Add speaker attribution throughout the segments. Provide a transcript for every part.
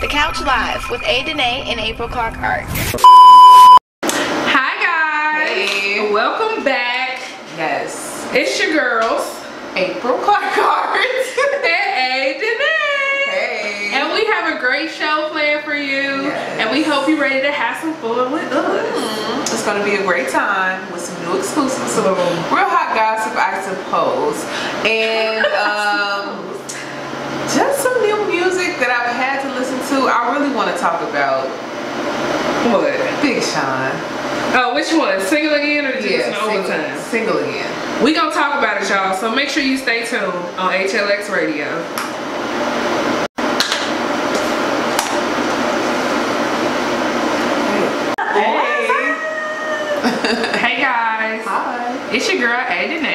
Speaker 1: The Couch Live with Ayye Denay and April Clark Art.
Speaker 2: Hi guys.
Speaker 3: Hey.
Speaker 2: Welcome back.
Speaker 3: Yes.
Speaker 2: It's your girls.
Speaker 3: April Clark Art.
Speaker 2: and Ayye Denay.
Speaker 3: hey.
Speaker 2: And we have a great show planned for you.
Speaker 3: Yes.
Speaker 2: And we hope you're ready to have some fun with us.
Speaker 3: Mhm. It's gonna be a great time with some new exclusives, some real hot gossip, I suppose, and um, just some new music that I've had to listen to. I really want to talk about
Speaker 2: What?
Speaker 3: Big Sean.
Speaker 2: Oh, which one? Single again or just
Speaker 3: Yeah,
Speaker 2: an
Speaker 3: single,
Speaker 2: overtime?
Speaker 3: single again.
Speaker 2: We gonna talk about it, y'all. So make sure you stay tuned on HLX Radio.
Speaker 3: Hey.
Speaker 2: hey guys,
Speaker 3: Hi.
Speaker 2: it's your girl Ayye Denay.
Speaker 3: And it's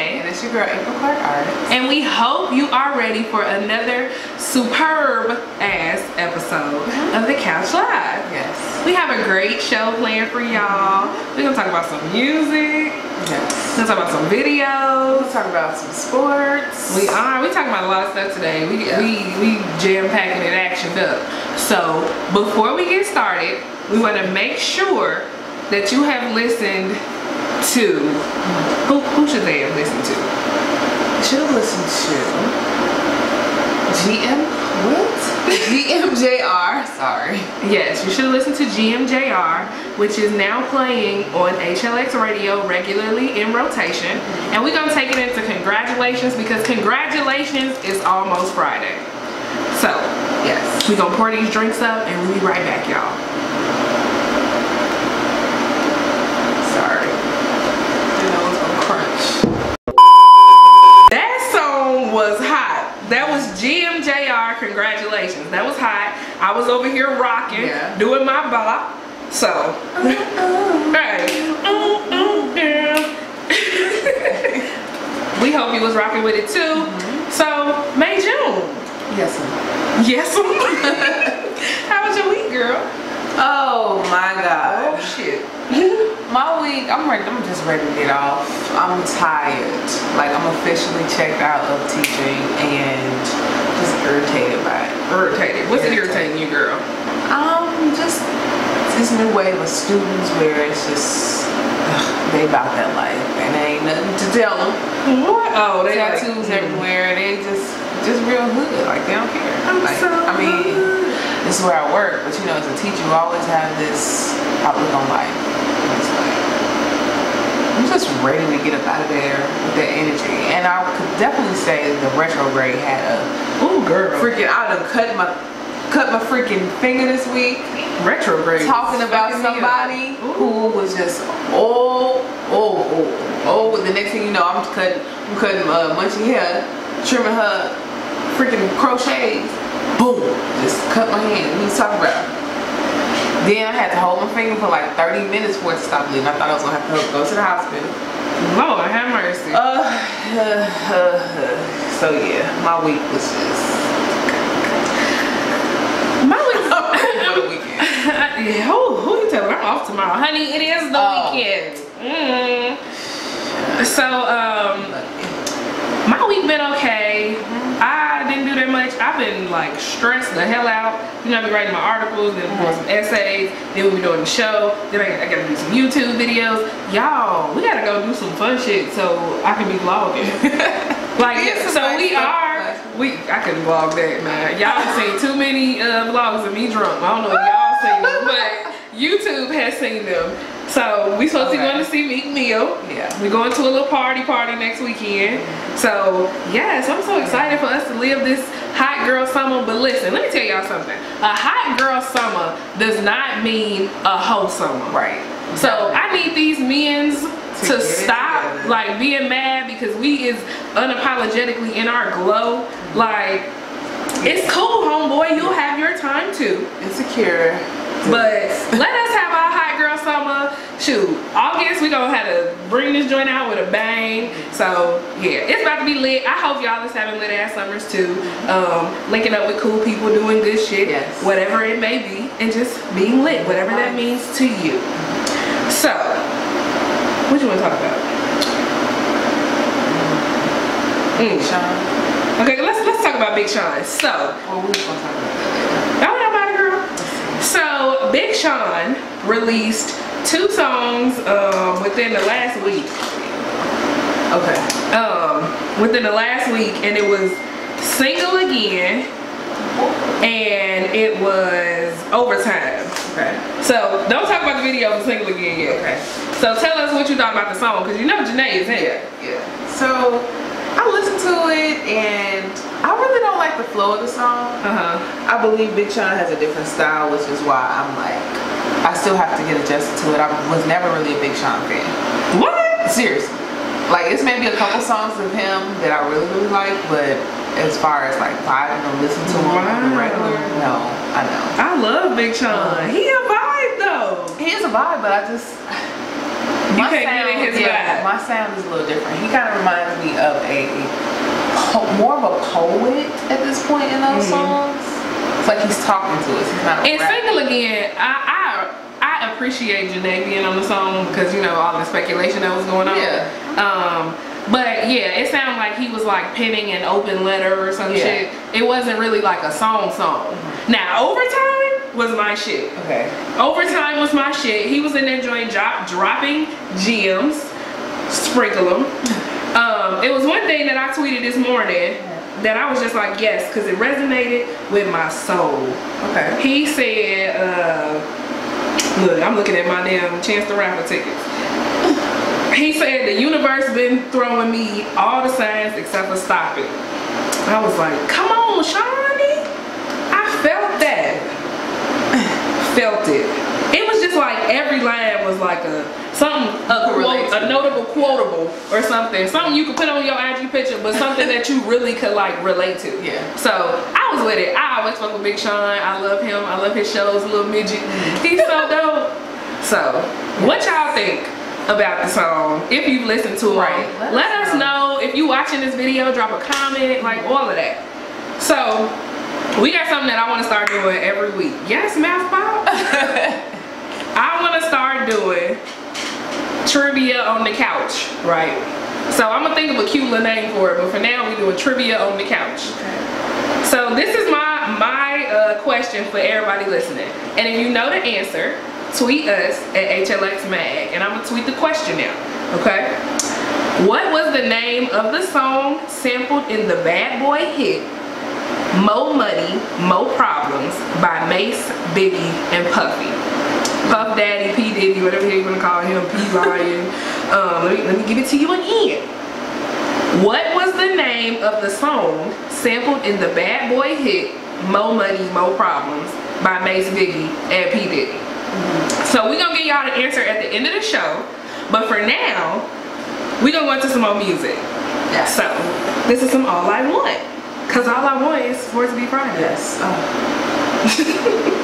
Speaker 3: your girl April Clark Art.
Speaker 2: And we hope you are ready for another superb ass episode mm-hmm. of The Couch Live.
Speaker 3: Yes.
Speaker 2: We have a great show planned for y'all. We're gonna talk about some music,
Speaker 3: Yes.
Speaker 2: we're gonna talk about some videos.
Speaker 3: We'll talk about some sports.
Speaker 2: We are, we talking about a lot of stuff today. We,
Speaker 3: Yeah.
Speaker 2: we, we jam packing it actioned up. So before we get started, we wanna make sure that you have listened to, who, who should they have listened to?
Speaker 3: They should have listened to GM what? GMJR. Sorry.
Speaker 2: Yes, you should listen to GMJR, which is now playing on HLX radio regularly in rotation. And we're gonna take it into congratulations because congratulations is almost Friday. So,
Speaker 3: Yes.
Speaker 2: we're gonna pour these drinks up and we'll be right back, y'all.
Speaker 3: Sorry. You know it's gonna crunch.
Speaker 2: That song was hot. That was GMJR, congratulations. That was hot. I was over here rocking,
Speaker 3: Yeah.
Speaker 2: doing my bop. So, Right. Ooh, ooh, girl. we hope you was rocking with it too. Mm-hmm. So, May June.
Speaker 3: Yes.
Speaker 2: Yes. How was your week, girl?
Speaker 3: Oh my God.
Speaker 2: Oh shit.
Speaker 3: My week, I'm ready. I'm just ready to get off. I'm tired. Like I'm officially checked out of teaching and just irritated by it.
Speaker 2: Irritated. What's
Speaker 3: Irritated.
Speaker 2: irritating you, girl?
Speaker 3: Um, just this new wave of students where it's just ugh, they about that life and there ain't nothing to tell them.
Speaker 2: What? Oh, they
Speaker 3: tattoos
Speaker 2: like,
Speaker 3: everywhere. They just just real hood. Like they don't care.
Speaker 2: I'm
Speaker 3: like,
Speaker 2: so
Speaker 3: I mean,
Speaker 2: hood.
Speaker 3: this is where I work, but you know, as a teacher, you always have this outlook on life. Like, I'm just ready to get up out of there with that energy. And I could definitely say the retrograde had a
Speaker 2: Ooh, girl.
Speaker 3: freaking. I done cut my cut my freaking finger this week
Speaker 2: retrograde.
Speaker 3: talking about
Speaker 2: Fucking
Speaker 3: somebody who was just oh oh oh oh. The next thing you know, I'm cutting I'm cutting uh, Munchie hair, trimming her freaking crochets. Boom! Just cut my hand. What you talking about? Then I had to hold my finger for like 30 minutes for it to stop bleeding. I thought I was gonna have to go to the hospital.
Speaker 2: Lord, have mercy.
Speaker 3: Uh, uh, uh, so yeah, my week was just
Speaker 2: My week.
Speaker 3: weekend.
Speaker 2: yeah, who, who you telling? I'm off tomorrow. Honey, it is the
Speaker 3: Oh.
Speaker 2: weekend. Mm. So, um, my week been okay. Do that much. I've been like stressed the hell out. You know, I be writing my articles, then doing some essays, then we be doing the show, then I, I gotta do some YouTube videos. Y'all, we gotta go do some fun shit so I can be vlogging. like, so
Speaker 3: nice
Speaker 2: we
Speaker 3: stuff.
Speaker 2: are, we, I couldn't vlog that, man. Y'all have seen too many uh, vlogs of me drunk. I don't know if y'all seen them, but YouTube has seen them. So we supposed to be
Speaker 3: Okay.
Speaker 2: going to see Meek Mill.
Speaker 3: Yeah.
Speaker 2: We're going to a little party party next weekend. So yes, I'm so excited for us to live this hot girl summer. But listen, let me tell y'all something. A hot girl summer does not mean a whole summer.
Speaker 3: Right.
Speaker 2: So I need these men's to stop like being mad because we is unapologetically in our glow. Like it's cool, homeboy. You'll have your time too.
Speaker 3: Insecure.
Speaker 2: But let us have our hot girl summer. Shoot, August we gonna have to bring this joint out with a bang. So yeah, it's about to be lit. I hope y'all is having lit ass summers too. Um, linking up with cool people, doing good shit,
Speaker 3: Yes.
Speaker 2: whatever it may be, and just being lit, whatever that means to you. So, what you want to talk about? Mm.
Speaker 3: Sean.
Speaker 2: Okay, let's let's talk about Big Sean. So,
Speaker 3: Well, we was gonna talk about that
Speaker 2: I don't know about it, girl. Sean released two songs um, within the last week.
Speaker 3: Okay.
Speaker 2: Um, within the last week, and it was Single Again and it was Overtime.
Speaker 3: Okay.
Speaker 2: So don't talk about the video of Single Again yet.
Speaker 3: Okay.
Speaker 2: So tell us what you thought about the song, because you know Jhené is in it.
Speaker 3: Yeah, yeah. So I listened to it and I really don't like the flow of the song.
Speaker 2: Uh-huh.
Speaker 3: I believe Big Sean has a different style, which is why I'm like, I still have to get adjusted to it. I was never really a Big Sean fan.
Speaker 2: What?
Speaker 3: Seriously. Like it's maybe a couple songs of him that I really, really like, but as far as like vibing or listening to him
Speaker 2: Wow.
Speaker 3: regular, no, I know.
Speaker 2: I love Big Sean. He a vibe though.
Speaker 3: He is a vibe, but I just
Speaker 2: You can't get in his
Speaker 3: yeah,
Speaker 2: vibe.
Speaker 3: My sound is a little different. He kind of reminds me of a more of a poet at this point in those songs. It's like he's talking to us. He's not.
Speaker 2: And. Single Again, I, I I appreciate Jhené being on the song because you know all the speculation that was going on.
Speaker 3: Yeah.
Speaker 2: Um, but yeah, it sounded like he was like penning an open letter or some
Speaker 3: Yeah.
Speaker 2: shit. It wasn't really like a song song. Now overtime was my shit.
Speaker 3: Okay.
Speaker 2: Overtime was my shit. He was in there joint drop, dropping gems, sprinkle them. Um, it was one thing that I tweeted this morning that I was just like, yes, because it resonated with my soul.
Speaker 3: Okay.
Speaker 2: He said, uh, look, I'm looking at my damn Chance the Rapper tickets. He said the universe been throwing me all the signs except for stop it. I was like, come on, Shawnee. I felt that. felt it. It was just like every line was like a something a, quote, a notable quotable or something. Something you could put on your IG picture, but something that you really could like relate to.
Speaker 3: Yeah.
Speaker 2: So I was with it. I always fuck with Big Sean. I love him. I love his shows, Little Midget. He's so dope. So, what y'all think about the song? If you've listened to it,
Speaker 3: Right.
Speaker 2: let,
Speaker 3: Let us
Speaker 2: us know. If you watching this video, drop a comment, like all of that. So, we got something that I want to start doing every week. Yes, Math Pop? I want to start doing trivia on the couch, right? So I'm gonna think of a cute little name for it, but for now we doing trivia on the couch. So this is my my uh, question for everybody listening, and if you know the answer, tweet us at HLX Mag, and I'm gonna tweet the question now, Okay. What was the name of the song sampled in the Bad Boy hit "Mo Money, Mo Problems" by Mase, Biggie, and Puffy? Puff Daddy, P Diddy, whatever you want to call him, P Lion. um, let me let me give it to you again. What was the name of the song sampled in the Bad Boy hit Mo Money, Mo Problems by Mase Biggie and P. Diddy? So we're gonna get y'all the answer at the end of the show. But for now, we're gonna go into some more music.
Speaker 3: Yeah.
Speaker 2: So this is some All I Want. Cause all I want is for it to be Friday.
Speaker 3: Yes. Oh.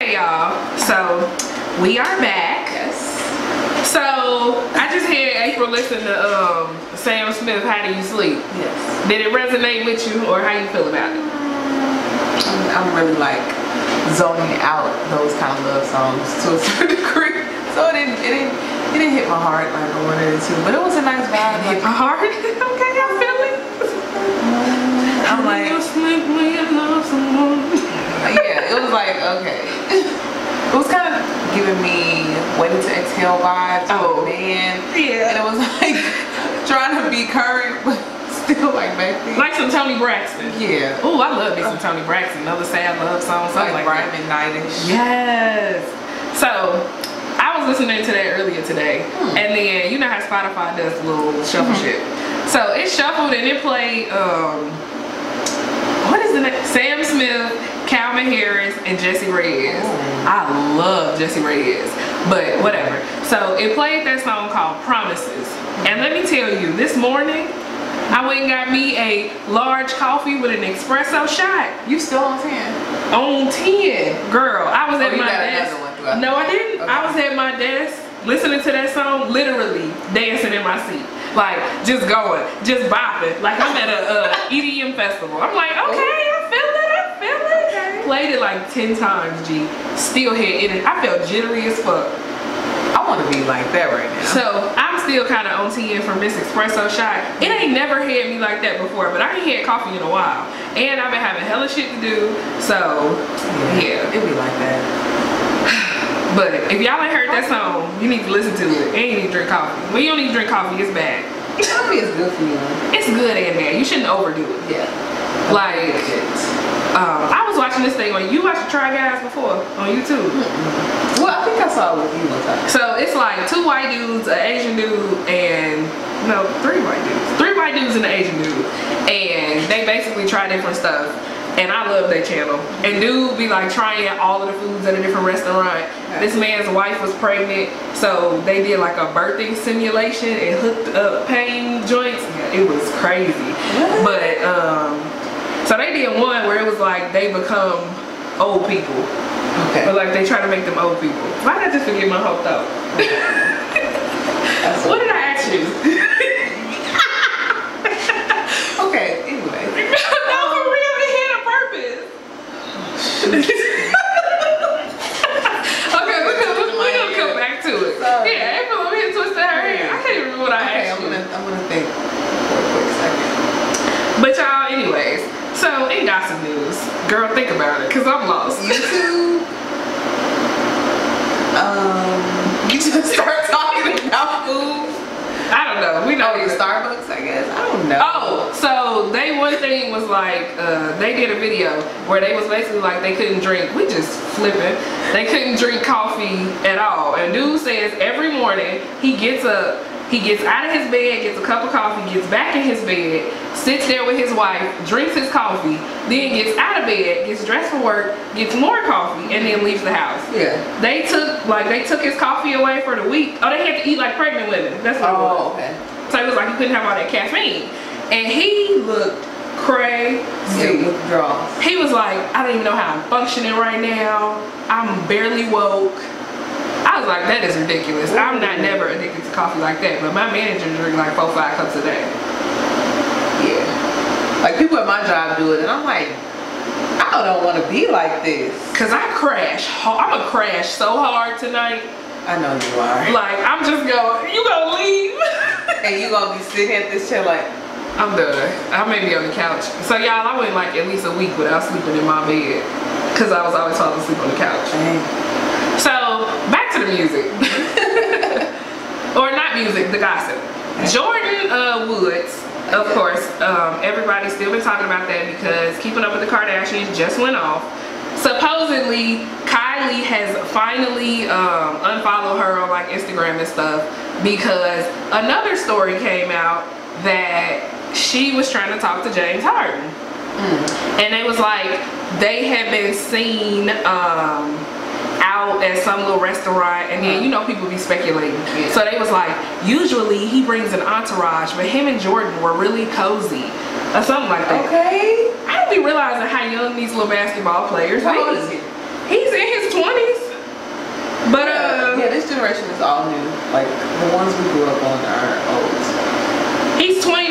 Speaker 2: Hey y'all. So we are back.
Speaker 3: Yes.
Speaker 2: So I just had April listen to um Sam Smith, How Do You Sleep?
Speaker 3: Yes.
Speaker 2: Did it resonate with you or how you feel about it?
Speaker 3: I'm, I'm really like zoning out those kind of love songs to a certain degree. So it didn't, it didn't, it didn't hit my heart like I wanted it to, but it was a nice vibe.
Speaker 2: It Hit
Speaker 3: Like,
Speaker 2: my heart. okay, I feel it.
Speaker 3: I'm like,
Speaker 2: You sleep when love someone.
Speaker 3: yeah, it was like okay. It was kind of giving me waiting to exhale vibes.
Speaker 2: Oh
Speaker 3: man,
Speaker 2: Yeah.
Speaker 3: and it was like trying to be current, but still like back then.
Speaker 2: Like some Toni Braxton.
Speaker 3: yeah,
Speaker 2: Oh, I love me some Toni Braxton. Another sad love song, something
Speaker 3: like
Speaker 2: like,
Speaker 3: Brian
Speaker 2: that.
Speaker 3: McKnightish.
Speaker 2: Yes. So I was listening to that earlier today,
Speaker 3: Hmm.
Speaker 2: and then you know how Spotify does the little shuffle shit. So it shuffled and it played. Um, what is the name? Sam Smith, Calvin Harris, and Jessie Reyez.
Speaker 3: Oh.
Speaker 2: I love Jessie Reyez, but whatever. So it played that song called Promises, and let me tell you, this morning. I went and got me a large coffee with an espresso shot
Speaker 3: You still on ten?
Speaker 2: on 10. Girl, I was
Speaker 3: Oh,
Speaker 2: at
Speaker 3: you
Speaker 2: my desk. No, I didn't. I was at my desk listening to that song, literally dancing in my seat. Like, just going, just bopping. Like I'm at a uh, EDM festival. I'm like, okay, I feel it, I feel it. Played it like 10 times, G. Still hit it. I felt jittery as fuck.
Speaker 3: I want to be like that right now.
Speaker 2: So I'm still kind of on TN from Miss Espresso Shot. It ain't never had me like that before, but I ain't had coffee in a while. And I've been having hella shit to do, so yeah.
Speaker 3: It be like that.
Speaker 2: But if y'all ain't heard that song, you need to listen to it. And you need to drink coffee. When you don't need to drink coffee, it's bad.
Speaker 3: Coffee is good for you.
Speaker 2: It's good and bad. You shouldn't overdo it.
Speaker 3: Yeah.
Speaker 2: Like, um, I was watching this thing on you watched Try Guys before on YouTube.
Speaker 3: Well, I think I saw it with you one time.
Speaker 2: So it's like two white dudes, an Asian dude, and no, three white dudes. Three white dudes and an Asian dude. And they basically try different stuff. And I love their channel. And dude be like trying all of the foods at a different restaurant. This man's wife was pregnant, so they did like a birthing simulation and hooked up pain joints. Yeah, it was crazy.
Speaker 3: What?
Speaker 2: But um, so they did one where it was like they become old people.
Speaker 3: Okay.
Speaker 2: But like they try to make them old people. Why did I just forget my whole thought? What did I ask you?
Speaker 3: Okay, anyway.
Speaker 2: no, for um, real, it had a purpose. okay, we're gonna, we're gonna come back to it.
Speaker 3: Sorry.
Speaker 2: Yeah, April over here twisted her hair. I can't even remember what I
Speaker 3: Okay,
Speaker 2: asked
Speaker 3: I'm
Speaker 2: you.
Speaker 3: gonna I'm gonna think for a quick second.
Speaker 2: But y'all, anyways, so in gossip news, girl, think about it, cause I'm lost.
Speaker 3: YouTube. Um, you just start talking about food.
Speaker 2: I don't know. We know
Speaker 3: Oh, Starbucks, I guess. I don't know.
Speaker 2: Oh, so they one thing was like uh, they did a video where they was basically like they couldn't drink. We just flipping. They couldn't drink coffee at all. And dude says every morning he gets up, he gets out of his bed, gets a cup of coffee, gets back in his bed, sits there with his wife, drinks his coffee, then gets out of bed, gets dressed for work, gets more coffee, and then leaves the house.
Speaker 3: Yeah.
Speaker 2: They took like they took his coffee away for the week. Oh, they had to eat like pregnant women. That's what it was.
Speaker 3: Oh, okay.
Speaker 2: So it was like he couldn't have all that caffeine. And he looked crazy.
Speaker 3: Yeah.
Speaker 2: He was like, I don't even know how I'm functioning right now. I'm barely woke. I was like, that is ridiculous. I'm not never addicted to coffee like that, but my manager drink like four, five cups a day.
Speaker 3: Yeah. Like people at my job do it, and I'm like, I don't want to be like this.
Speaker 2: Cause I crash. I'm gonna crash so hard tonight.
Speaker 3: I know you are.
Speaker 2: Like I'm just going. You gonna leave?
Speaker 3: And you gonna be sitting at this chair like,
Speaker 2: I'm done. I may be on the couch. So y'all, I went like at least a week without sleeping in my bed. Cause I was always falling asleep on the couch.
Speaker 3: dang.
Speaker 2: So back to the music, or not music, the gossip. Jordyn uh, Woods, of course, um, everybody's still been talking about that because Keeping Up with the Kardashians just went off. Supposedly, Kylie has finally um, unfollowed her on like Instagram and stuff because another story came out that she was trying to talk to James Harden and it was like they had been seen um out at some little restaurant and then you know people be speculating
Speaker 3: Yeah.
Speaker 2: so they was like usually he brings an entourage but him and jordyn were really cozy or something like that
Speaker 3: Okay.
Speaker 2: i don't be realizing how young these little basketball players
Speaker 3: How old is he?
Speaker 2: he's in his 20s but uh
Speaker 3: yeah, this generation is all new. Like the ones we grew up on are old.
Speaker 2: He's 29.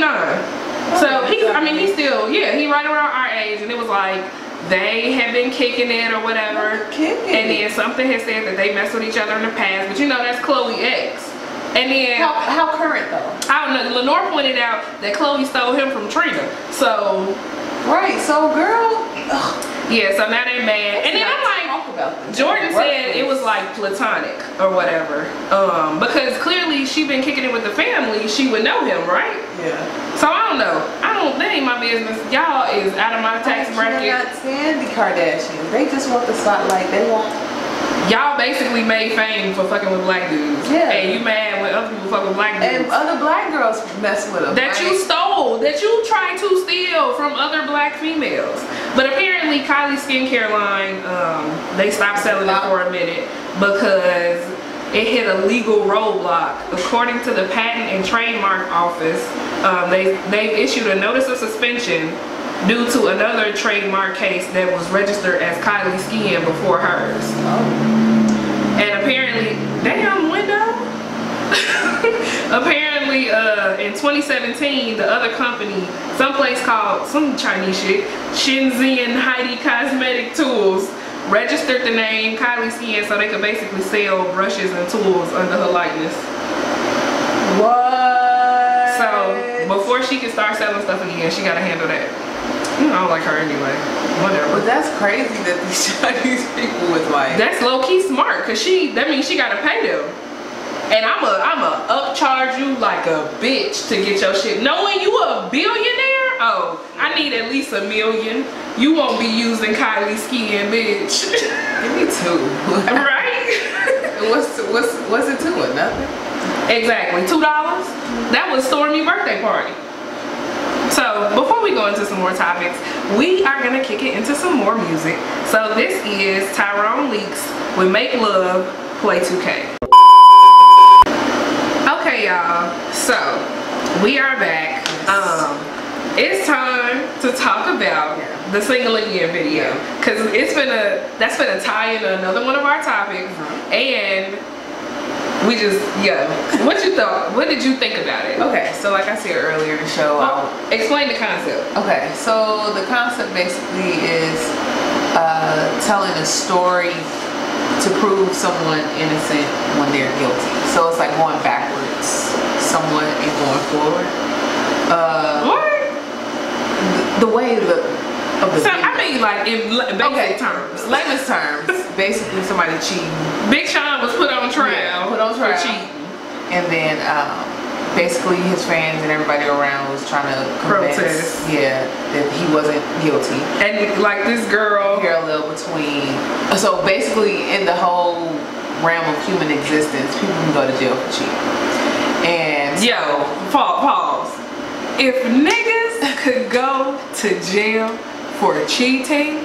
Speaker 2: So he's, I mean, he's still, yeah, he right around our age. And it was like, they have been kicking it or whatever. And then something has said that they messed with each other in the past. But you know, that's Khloé X. And then,
Speaker 3: How, how current though?
Speaker 2: I don't know, Lenore pointed out that Khloé stole him from Trina. So,
Speaker 3: Right. So, girl. Ugh,
Speaker 2: yeah, so now they're mad. And then I'm like,
Speaker 3: talk about this.
Speaker 2: Jordyn said it was like platonic or whatever. Um, because clearly she been kicking it with the family. She would know him, right?
Speaker 3: Yeah.
Speaker 2: So I don't know. I don't. That ain't my business. Y'all is out of my tax bracket.
Speaker 3: cannot stand the Kardashians. They just want the spotlight. They want.
Speaker 2: Y'all basically made fame for fucking with black dudes.
Speaker 3: Yeah.
Speaker 2: And you mad when other people fuck with black dudes.
Speaker 3: And other black girls mess with them.
Speaker 2: that you stole, that you tried to steal from other black females. But apparently Kylie's skincare line, um, they stopped selling it for a minute because it hit a legal roadblock. According to the Patent and Trademark Office, um, they, they've issued a notice of suspension due to another trademark case that was registered as Kylie Skin before hers.
Speaker 3: Oh.
Speaker 2: And apparently, damn window. apparently, uh, in 2017, the other company, someplace called some Chinese shit, Shenzhen Heidi Cosmetic Tools, registered the name Kylie Skin so they could basically sell brushes and tools under her likeness.
Speaker 3: What?
Speaker 2: So before she can start selling stuff again, she gotta handle that. I don't like her anyway. Whatever.
Speaker 3: But that's crazy that these Chinese people was like.
Speaker 2: That's low key smart, cause she that means she gotta pay them. And I'm a I'm a upcharge you like a bitch to get your shit. Knowing you a billionaire, oh, I need at least a million. You won't be using Kylie skin, bitch.
Speaker 3: Give me two.
Speaker 2: right?
Speaker 3: what's what's what's it to it? Nothing.
Speaker 2: Exactly. Two dollars? That was Stormi birthday party. So before we go into some more topics, we are gonna kick it into some more music. So this is Tyrone Leaks with Make Love Play 2K. Okay y'all, so we are back. Um it's time to talk about
Speaker 3: Yeah.
Speaker 2: the single again video. Cause it's been a that's been a tie into another one of our topics.
Speaker 3: Mhm.
Speaker 2: And we just yeah. What you thought? What did you think about it?
Speaker 3: Okay, so like I said earlier in the show,
Speaker 2: Well, explain the concept.
Speaker 3: Okay, so the concept basically is uh, telling a story to prove someone innocent when they're guilty. So it's like going backwards somewhat and going forward. Uh,
Speaker 2: What?
Speaker 3: the, the way the
Speaker 2: So I mean, like in basic
Speaker 3: okay
Speaker 2: terms,
Speaker 3: layman's terms, basically somebody cheating,
Speaker 2: Big Sean was put on trial,
Speaker 3: Yeah, put on
Speaker 2: for cheating.
Speaker 3: and then um, basically his fans and everybody around was trying to convince,
Speaker 2: Protest.
Speaker 3: yeah, that he wasn't guilty.
Speaker 2: And like this girl,
Speaker 3: parallel between so basically in the whole realm of human existence people can go to jail for cheating and
Speaker 2: yo, pause, pause. If niggas could go to jail for cheating,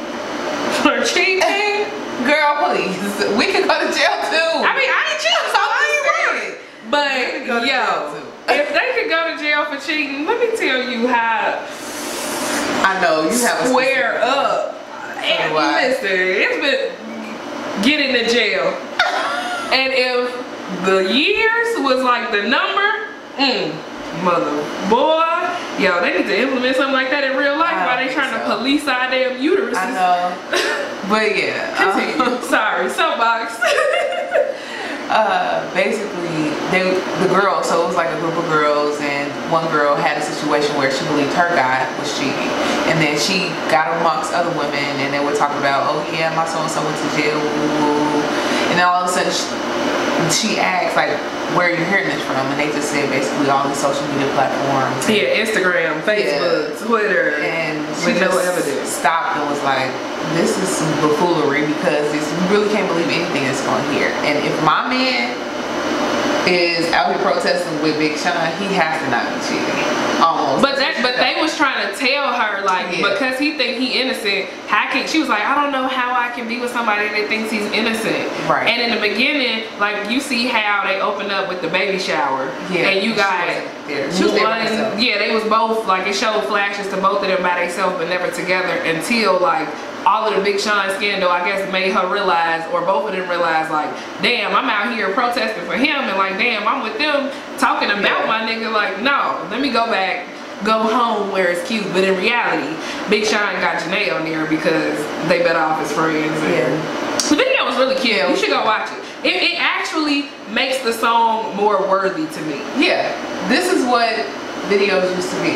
Speaker 2: for cheating,
Speaker 3: girl please we can go to jail too
Speaker 2: I mean, I ain't cheating, so I ain't worried.
Speaker 3: We could go
Speaker 2: But
Speaker 3: jail,
Speaker 2: yo,
Speaker 3: too.
Speaker 2: if they could go to jail for cheating, let me tell you how
Speaker 3: i know you have a
Speaker 2: square up. And listen, it's been getting to jail. and if the years was like the number, mm, mother boy, yo, they need to implement something like that in real life while they trying to police our damn uteruses.
Speaker 3: i know. But yeah um,
Speaker 2: Sorry, soapbox.
Speaker 3: uh, basically they the girl so it was like a group of girls and one girl had a situation where she believed her guy was cheating. And then she got amongst other women and they were talking about oh yeah my so-and-so went to jail and then all of a sudden she, she asked like where you're hearing this from and they just said basically all these social media platforms
Speaker 2: yeah, Instagram, Facebook, Twitter,
Speaker 3: and she
Speaker 2: with no evidence.
Speaker 3: stopped and was like, "This is some buffoonery because this, you really can't believe anything that's going here." And if my man is out here protesting with Big Sean, he has to not be cheating. Almost.
Speaker 2: But that, but they was trying to tell her like
Speaker 3: Yeah.
Speaker 2: because he think he innocent. How can she was like I don't know how I can be with somebody that thinks he's innocent.
Speaker 3: Right.
Speaker 2: And in the beginning, like you see how they open up with the baby shower.
Speaker 3: Yeah,
Speaker 2: And you
Speaker 3: wasn't there. She was there by herself.
Speaker 2: one. Yeah, they was both like it showed flashes to both of them by themselves, but never together until like. All of the Big Sean scandal, I guess, made her realize, or both of them realize, like, damn, I'm out here protesting for him, and like, damn, I'm with them talking about
Speaker 3: Yeah.
Speaker 2: my nigga. Like, no, let me go back go home where it's cute. But in reality, Big Sean got Jhené on there because they bet off as friends. And
Speaker 3: Yeah.
Speaker 2: The video was really cute.
Speaker 3: Yeah,
Speaker 2: you should go watch it. It. It actually makes the song more worthy to me.
Speaker 3: yeah, this is what videos used to be.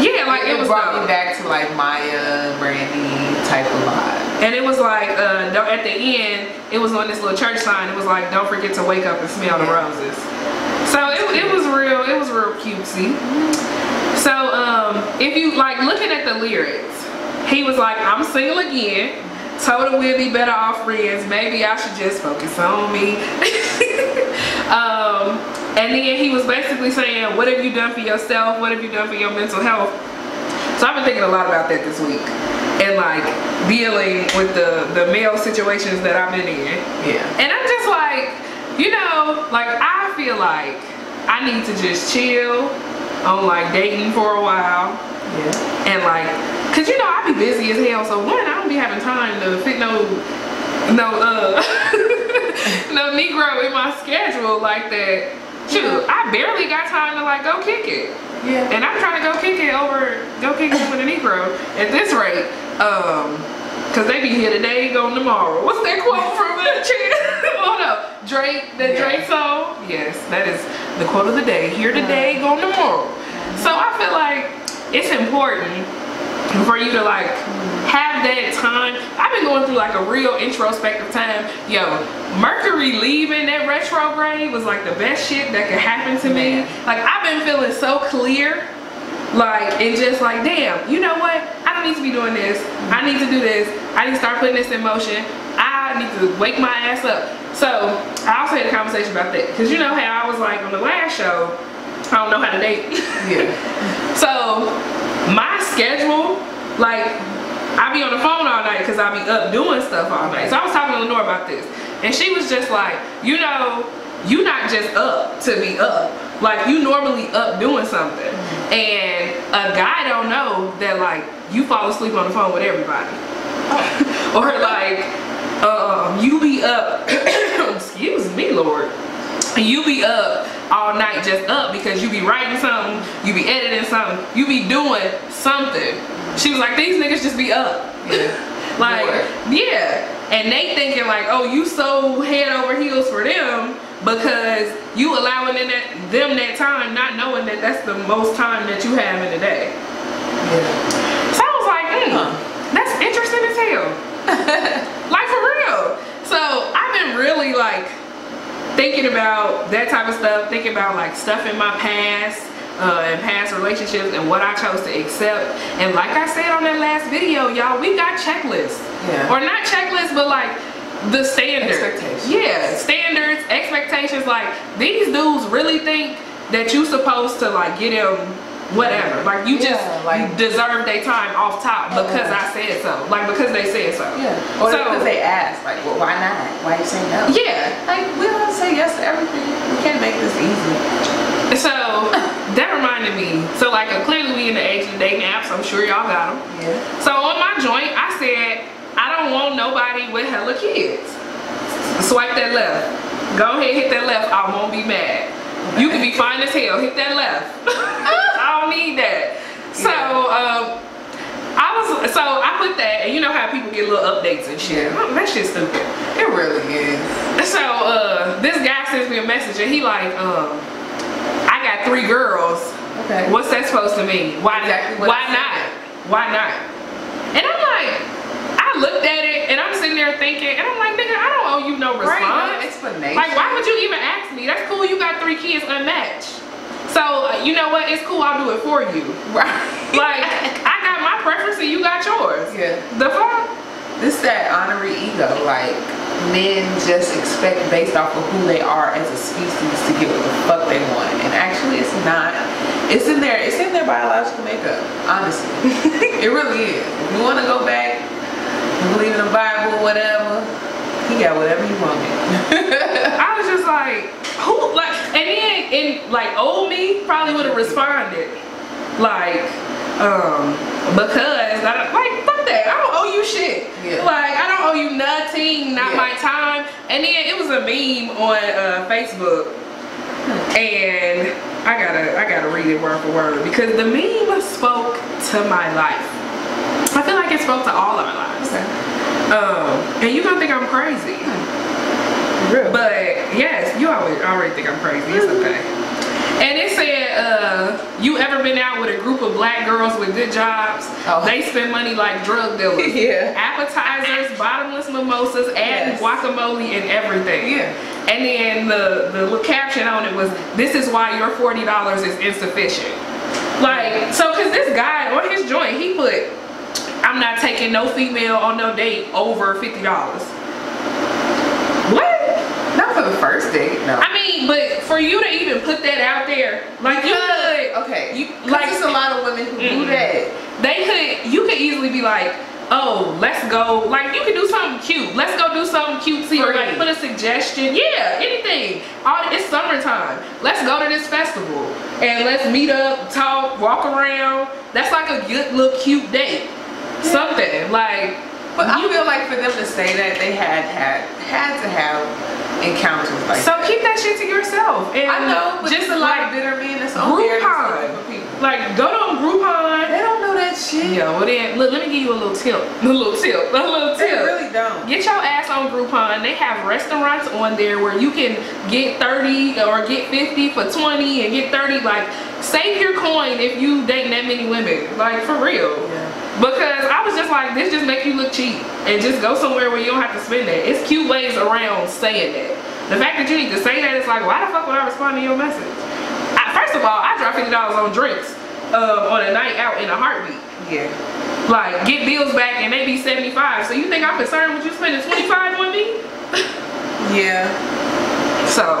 Speaker 2: Yeah, like it, was
Speaker 3: brought
Speaker 2: dope.
Speaker 3: me back to like Maya, Brandy type of vibe.
Speaker 2: And it was like, uh, at the end, it was on this little church sign. It was like, don't forget to wake up and smell the roses. So it, it was real, it was real cutesy. So um, if you like looking at the lyrics, he was like, I'm single again. Told her we'll be better off friends. Maybe I should just focus on me. um, and then he was basically saying, what have you done for yourself? What have you done for your mental health? So I've been thinking a lot about that this week. And like dealing with the, the male situations that I've been in.
Speaker 3: Yeah.
Speaker 2: And I'm just like, you know, like I feel like I need to just chill on like dating for a while.
Speaker 3: Yeah.
Speaker 2: And like, cause you know I be busy as hell, so one I don't be having time to fit no, no, uh, no Negro in my schedule like that. Shoot, I barely got time to like go kick it.
Speaker 3: Yeah.
Speaker 2: And I'm trying to go kick it over, go kick it with a Negro at this rate. Um, Cause they be here today, gone tomorrow. What's that quote from that chick? oh no, Drake, the
Speaker 3: Yeah.
Speaker 2: Drake song. Yes, that is the quote of the day. Here today, gone tomorrow. So I feel like it's important for you to like have that time. I've been going through like a real introspective time. Yo, Mercury leaving that retrograde was like the best shit that could happen to me. Like I've been feeling so clear. Like and just like damn, you know what? I don't need to be doing this. I need to do this. I need to start putting this in motion. I need to wake my ass up. So I also had a conversation about that because you know how I was like on the last show. I don't know how to date.
Speaker 3: Yeah.
Speaker 2: So my schedule, like I be on the phone all night because I be up doing stuff all night. So I was talking to Lenore about this, and she was just like, you know, you not just up to be up. Like you normally up doing something, and a guy don't know that like you fall asleep on the phone with everybody, or like um, you be up. excuse me, Lord you be up all night just up because you be writing something, you be editing something, you be doing something. She was like, these niggas just be up.
Speaker 3: Yeah.
Speaker 2: like,
Speaker 3: Lord.
Speaker 2: yeah. And they thinking like, oh, you so head over heels for them because you allowing them that, them that time, not knowing that that's the most time that you have in the day.
Speaker 3: Yeah.
Speaker 2: So I was like, hmm,
Speaker 3: Huh.
Speaker 2: that's interesting as hell. like for real. So I've been really like thinking about that type of stuff, thinking about like stuff in my past uh, and past relationships and what I chose to accept. And like I said on that last video, y'all, we got checklists.
Speaker 3: Yeah.
Speaker 2: Or not checklists, but like the standards.
Speaker 3: Expectations.
Speaker 2: Yeah, standards, expectations. Like these dudes really think that you're supposed to like get them whatever. Like you just
Speaker 3: like-
Speaker 2: deserve their time off top because
Speaker 3: Yeah.
Speaker 2: I said so. Like because they said so.
Speaker 3: Yeah. Or
Speaker 2: So-
Speaker 3: because they asked. like, well, why not? Why you say no?
Speaker 2: Yeah.
Speaker 3: Like, we don't say yes to everything. We can't make this easy.
Speaker 2: So that reminded me. So like clearly we in the age of dating apps. I'm sure y'all got them.
Speaker 3: Yeah.
Speaker 2: So on my joint, I said I don't want nobody with hella kids. Swipe that left. Go ahead, hit that left. I won't be mad. You can be fine as hell. Hit that left. I don't need that. So um, I was so I put that, and you know how people get little updates and shit.
Speaker 3: Yeah.
Speaker 2: That shit's stupid.
Speaker 3: It really is.
Speaker 2: So uh, this guy sends me a message, and he like, um, I got three girls.
Speaker 3: Okay.
Speaker 2: What's that supposed to mean? Why?
Speaker 3: Exactly
Speaker 2: why not? Why not? And I'm like, I looked at it and I'm sitting there thinking, and I'm like, nigga, I don't owe you no
Speaker 3: Right, no
Speaker 2: response.
Speaker 3: explanation.
Speaker 2: like, why would you even ask me? That's cool. You got three kids unmatched. So uh, you know what? It's cool. I'll do it for you.
Speaker 3: Right.
Speaker 2: Like, I got my preference and you got yours.
Speaker 3: Yeah.
Speaker 2: The fuck?
Speaker 3: This that honorary ego, like men just expect based off of who they are as a species to get what the fuck they want. And actually it's not. It's in their it's in their biological makeup, honestly. it really is. If you wanna go back, believe in the Bible, whatever, he got whatever he wanted.
Speaker 2: I was just like, who like and then in like old me probably would have responded. Like, um, because I don't like fuck that. I don't owe you shit.
Speaker 3: Yeah.
Speaker 2: Like I don't owe you nothing, not
Speaker 3: Yeah.
Speaker 2: my time. And then it was a meme on uh, Facebook. And I gotta I gotta read it word for word because the meme spoke to my life. I feel like it spoke to all of our lives.
Speaker 3: Okay.
Speaker 2: Um, and you gonna think I'm crazy.
Speaker 3: Real.
Speaker 2: But yes, you always already think I'm crazy. It's okay. And it said, uh, you ever been out with a group of black girls with good jobs?
Speaker 3: Oh.
Speaker 2: They spend money like drug dealers.
Speaker 3: Yeah.
Speaker 2: Appetizers, bottomless mimosas, adding
Speaker 3: Yes.
Speaker 2: guacamole and everything.
Speaker 3: Yeah.
Speaker 2: And then the, the little caption on it was, this is why your $40 is insufficient. Like, so cause this guy on his joint, he put, I'm not taking no female on no date over $50. What?
Speaker 3: Not for the first date, no.
Speaker 2: I mean, but for you to even put that out there, like you could,
Speaker 3: okay.
Speaker 2: you
Speaker 3: like there's a lot of women who do
Speaker 2: Mm.
Speaker 3: that.
Speaker 2: they could, you could easily be like, oh, let's go, like you could do something cute. Let's go do something cutesy or like put a suggestion. Yeah, anything. All it's summertime. Let's go to this festival and let's meet up, talk, walk around. That's like a good little cute date. Something like.
Speaker 3: But I
Speaker 2: you-
Speaker 3: feel like for them to say that they had had had to have encounters like
Speaker 2: so keep that shit to yourself. And
Speaker 3: I know, but
Speaker 2: just
Speaker 3: a lot
Speaker 2: like
Speaker 3: of bitter men that's on
Speaker 2: Groupon. Like go to Groupon.
Speaker 3: They don't know that that shit.
Speaker 2: Yeah, well then, look, let me give you a little tip. A little tip. A little tip.
Speaker 3: They really don't.
Speaker 2: Get your ass on Groupon. They have restaurants on there where you can get 30 or get 50 for 20 and get 30. Like, save your coin if you dating that many women. Like, for real.
Speaker 3: Yeah.
Speaker 2: Because I was just like, this just make you look cheap. And just go somewhere where you don't have to spend that. It's cute ways around saying that. The fact that you need to say that, it's like, why the fuck would I respond to your message? I, first of all, I drop $50 on drinks um, on a night out in a heartbeat
Speaker 3: Yeah.
Speaker 2: like get bills back and they be 75 so you think i'm concerned with you spending 25 on me
Speaker 3: Yeah.
Speaker 2: so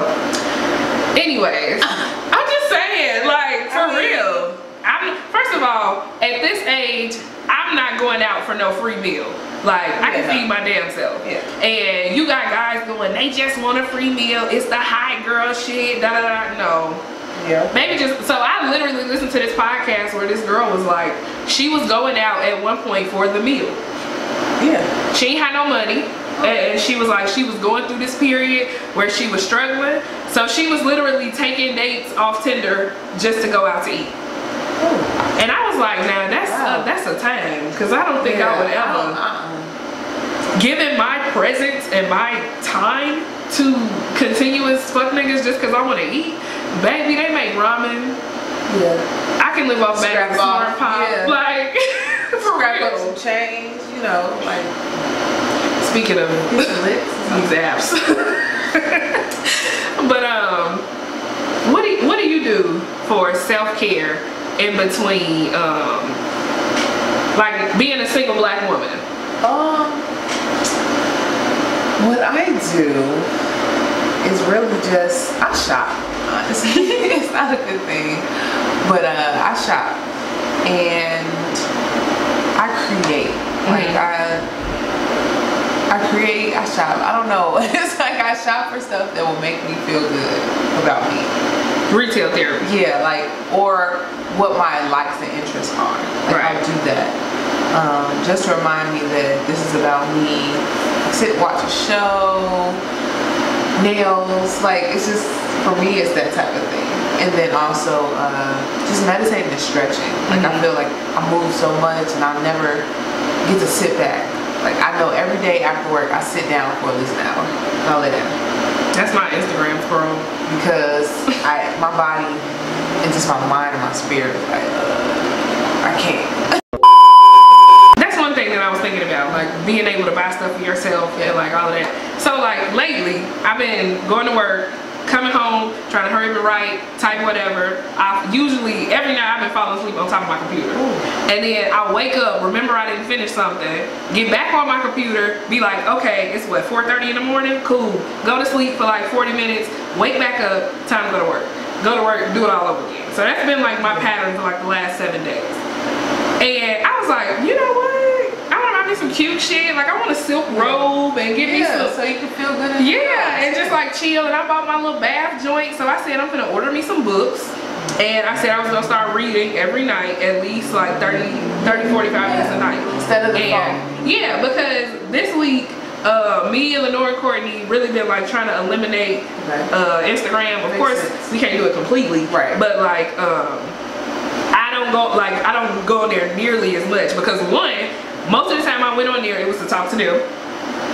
Speaker 2: anyways i'm just saying like for
Speaker 3: I mean-
Speaker 2: real i'm first of all at this age i'm not going out for no free meal like i can feed my damn self
Speaker 3: Yeah.
Speaker 2: and you got guys going they just want a free meal it's the high girl shit da da da no
Speaker 3: Yeah.
Speaker 2: Maybe just so I literally listened to this podcast where this girl was like, she was going out at one point for the meal.
Speaker 3: Yeah.
Speaker 2: She ain't had no money. And and she was like, she was going through this period where she was struggling. So she was literally taking dates off Tinder just to go out to eat. And I was like, now that's
Speaker 3: Wow.
Speaker 2: a, that's a time because I don't think I would ever,
Speaker 3: Uh-uh.
Speaker 2: given my presence and my time to continuous fuck niggas just because I want to eat. Baby, they make ramen.
Speaker 3: Yeah.
Speaker 2: I can live off bags of pop.
Speaker 3: yeah.
Speaker 2: Like, for
Speaker 3: Scrap up some change, you know, like
Speaker 2: Speaking of
Speaker 3: get some licks.
Speaker 2: these apps. but um, what do you, what do you do for self care in between um, like being a single black woman?
Speaker 3: Um, what I do is really just I shop. Honestly, it's not a good thing, but uh, I shop and I create. Like
Speaker 2: Mhm.
Speaker 3: I, I create. I shop. I don't know. It's like I shop for stuff that will make me feel good about me.
Speaker 2: Retail therapy.
Speaker 3: Yeah, like or what my likes and interests are. Like
Speaker 2: Right.
Speaker 3: I'll do that. Um, just to remind me that this is about me. Sit, watch a show, nails. Like it's just for me, it's that type of thing. And then also uh, just meditating and stretching. Like I
Speaker 2: Mhm.
Speaker 3: feel like I move so much, and I never get to sit back. Like I know every day after work, I sit down for at least an hour. And I'll lay down
Speaker 2: That's my Instagram scroll.
Speaker 3: because I my body and just my mind and my spirit like uh, I can't.
Speaker 2: That's one thing that I was thinking about, like being able to buy stuff for yourself and like all of that. So like lately, I've been going to work, trying to hurry and write, type whatever. I usually every night I've been falling asleep on top of my computer, and then I'll wake up, remember I didn't finish something, get back on my computer, be like, okay, it's what 4:30 in the morning, cool. Go to sleep for like 40 minutes, wake back up, time to go to work. Go to work, do it all over again. So that's been like my pattern for like the last seven days. And I was like, you know what? I want to buy me some cute shit. Like I want a silk robe and get me some.
Speaker 3: so you can feel good. in
Speaker 2: Yeah, and just like chill. And I bought my little bath joint. So I said I'm gonna order me some books. And I said I was gonna start reading every night, at least like 30, 30 45 minutes a night.
Speaker 3: Instead of the
Speaker 2: And yeah, because this week, uh, me and Lenore and Courtney really been like trying to eliminate
Speaker 3: Okay.
Speaker 2: uh, Instagram. Of course,
Speaker 3: sense.
Speaker 2: we can't do it completely,
Speaker 3: Right.
Speaker 2: But like, um, I don't go like I don't go there nearly as much because one, most of the time I went on there, it was to talk to them.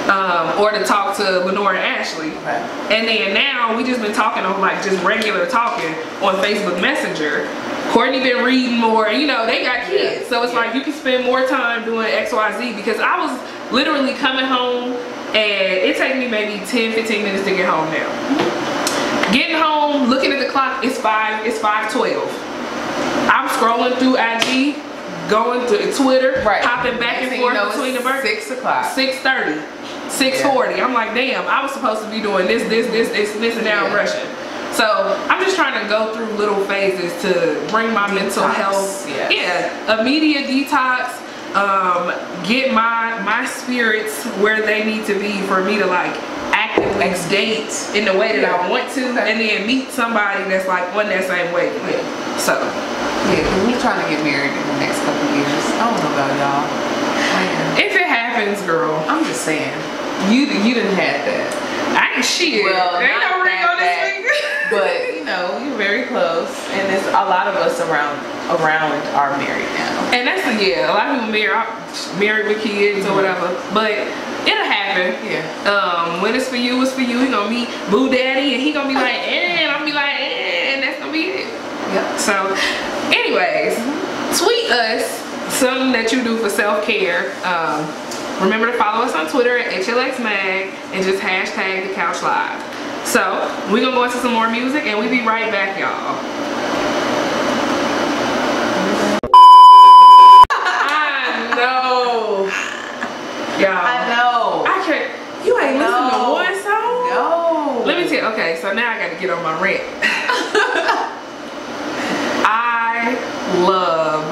Speaker 2: Um, or to talk to Lenore and Ashley.
Speaker 3: Okay.
Speaker 2: And then now we just been talking on like just regular talking on Facebook Messenger. Courtney been reading more, you know, they got kids. So it's like you can spend more time doing XYZ because I was literally coming home and it take me maybe 10, 15 minutes to get home now. Getting home, looking at the clock, it's five, it's 512. I'm scrolling through IG, going to Twitter,
Speaker 3: Right.
Speaker 2: hopping back
Speaker 3: Next
Speaker 2: and forth
Speaker 3: you know,
Speaker 2: between the birds.
Speaker 3: Six o'clock.
Speaker 2: 6.30, 6.40. I'm like, damn, I was supposed to be doing this, this, this, this, this, and now I'm rushing. So I'm just trying to go through little phases to bring my mental health.
Speaker 3: yes.
Speaker 2: Yeah, immediate detox. Um, get my my spirits where they need to be for me to like actively date in the way that I want to, and then meet somebody that's like on that same way.
Speaker 3: Yeah.
Speaker 2: So
Speaker 3: Yeah, 'cause we trying to get married in the next couple years. I don't know about y'all. Man,
Speaker 2: if it happens, girl,
Speaker 3: I'm just saying. You you didn't have that.
Speaker 2: I ain't shit.
Speaker 3: Well,
Speaker 2: ain't no ring on this finger.
Speaker 3: But you know, you're very close, and there's a lot of us around around are married now.
Speaker 2: And that's the yeah. A lot of people married, married with kids or whatever, but it'll happen.
Speaker 3: Yeah.
Speaker 2: Um, when it's for you, it's for you. He gonna meet Boo Daddy, and he gonna be like, eh, and I'm be like, eh, and that's gonna be it.
Speaker 3: Yep.
Speaker 2: So, anyways, tweet us something that you do for self care. Um, remember to follow us on Twitter at HLXMag and just hashtag the couch live. So, we're gonna go into some more music and we'll be right back, y'all. I know. Y'all.
Speaker 3: I know.
Speaker 2: I can't. You ain't
Speaker 3: I
Speaker 2: listened to one song?
Speaker 3: No.
Speaker 2: Let me tell okay, so now I gotta get on my rant. I love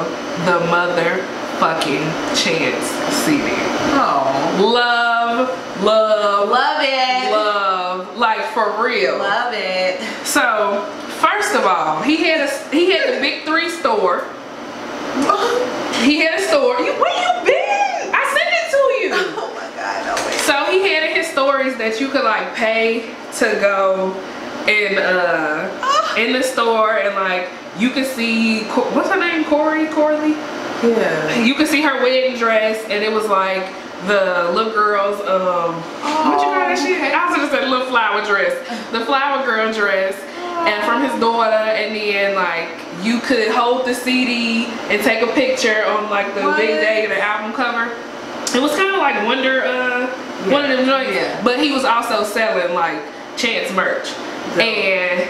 Speaker 2: the motherfucking Chance CD.
Speaker 3: Oh.
Speaker 2: Love, love,
Speaker 3: Love it.
Speaker 2: love, like for real.
Speaker 3: Love it.
Speaker 2: So, first of all, he had a he had the big three store. He had a store. You, where you been? I sent it to you.
Speaker 3: Oh my god, no way.
Speaker 2: So he had in his stories that you could like pay to go in uh in the store and like you could see what's her name? Corey? Corley?
Speaker 3: Yeah.
Speaker 2: you could see her wedding dress and it was like the little girl's um what you call that shit? I was gonna say little flower dress. The flower girl dress. And from his daughter and then like you could hold the CD and take a picture on like the big day of the album cover. It was kind of like Wonder uh one of them joints.
Speaker 3: Yeah.
Speaker 2: but he was also selling like Chance merch. And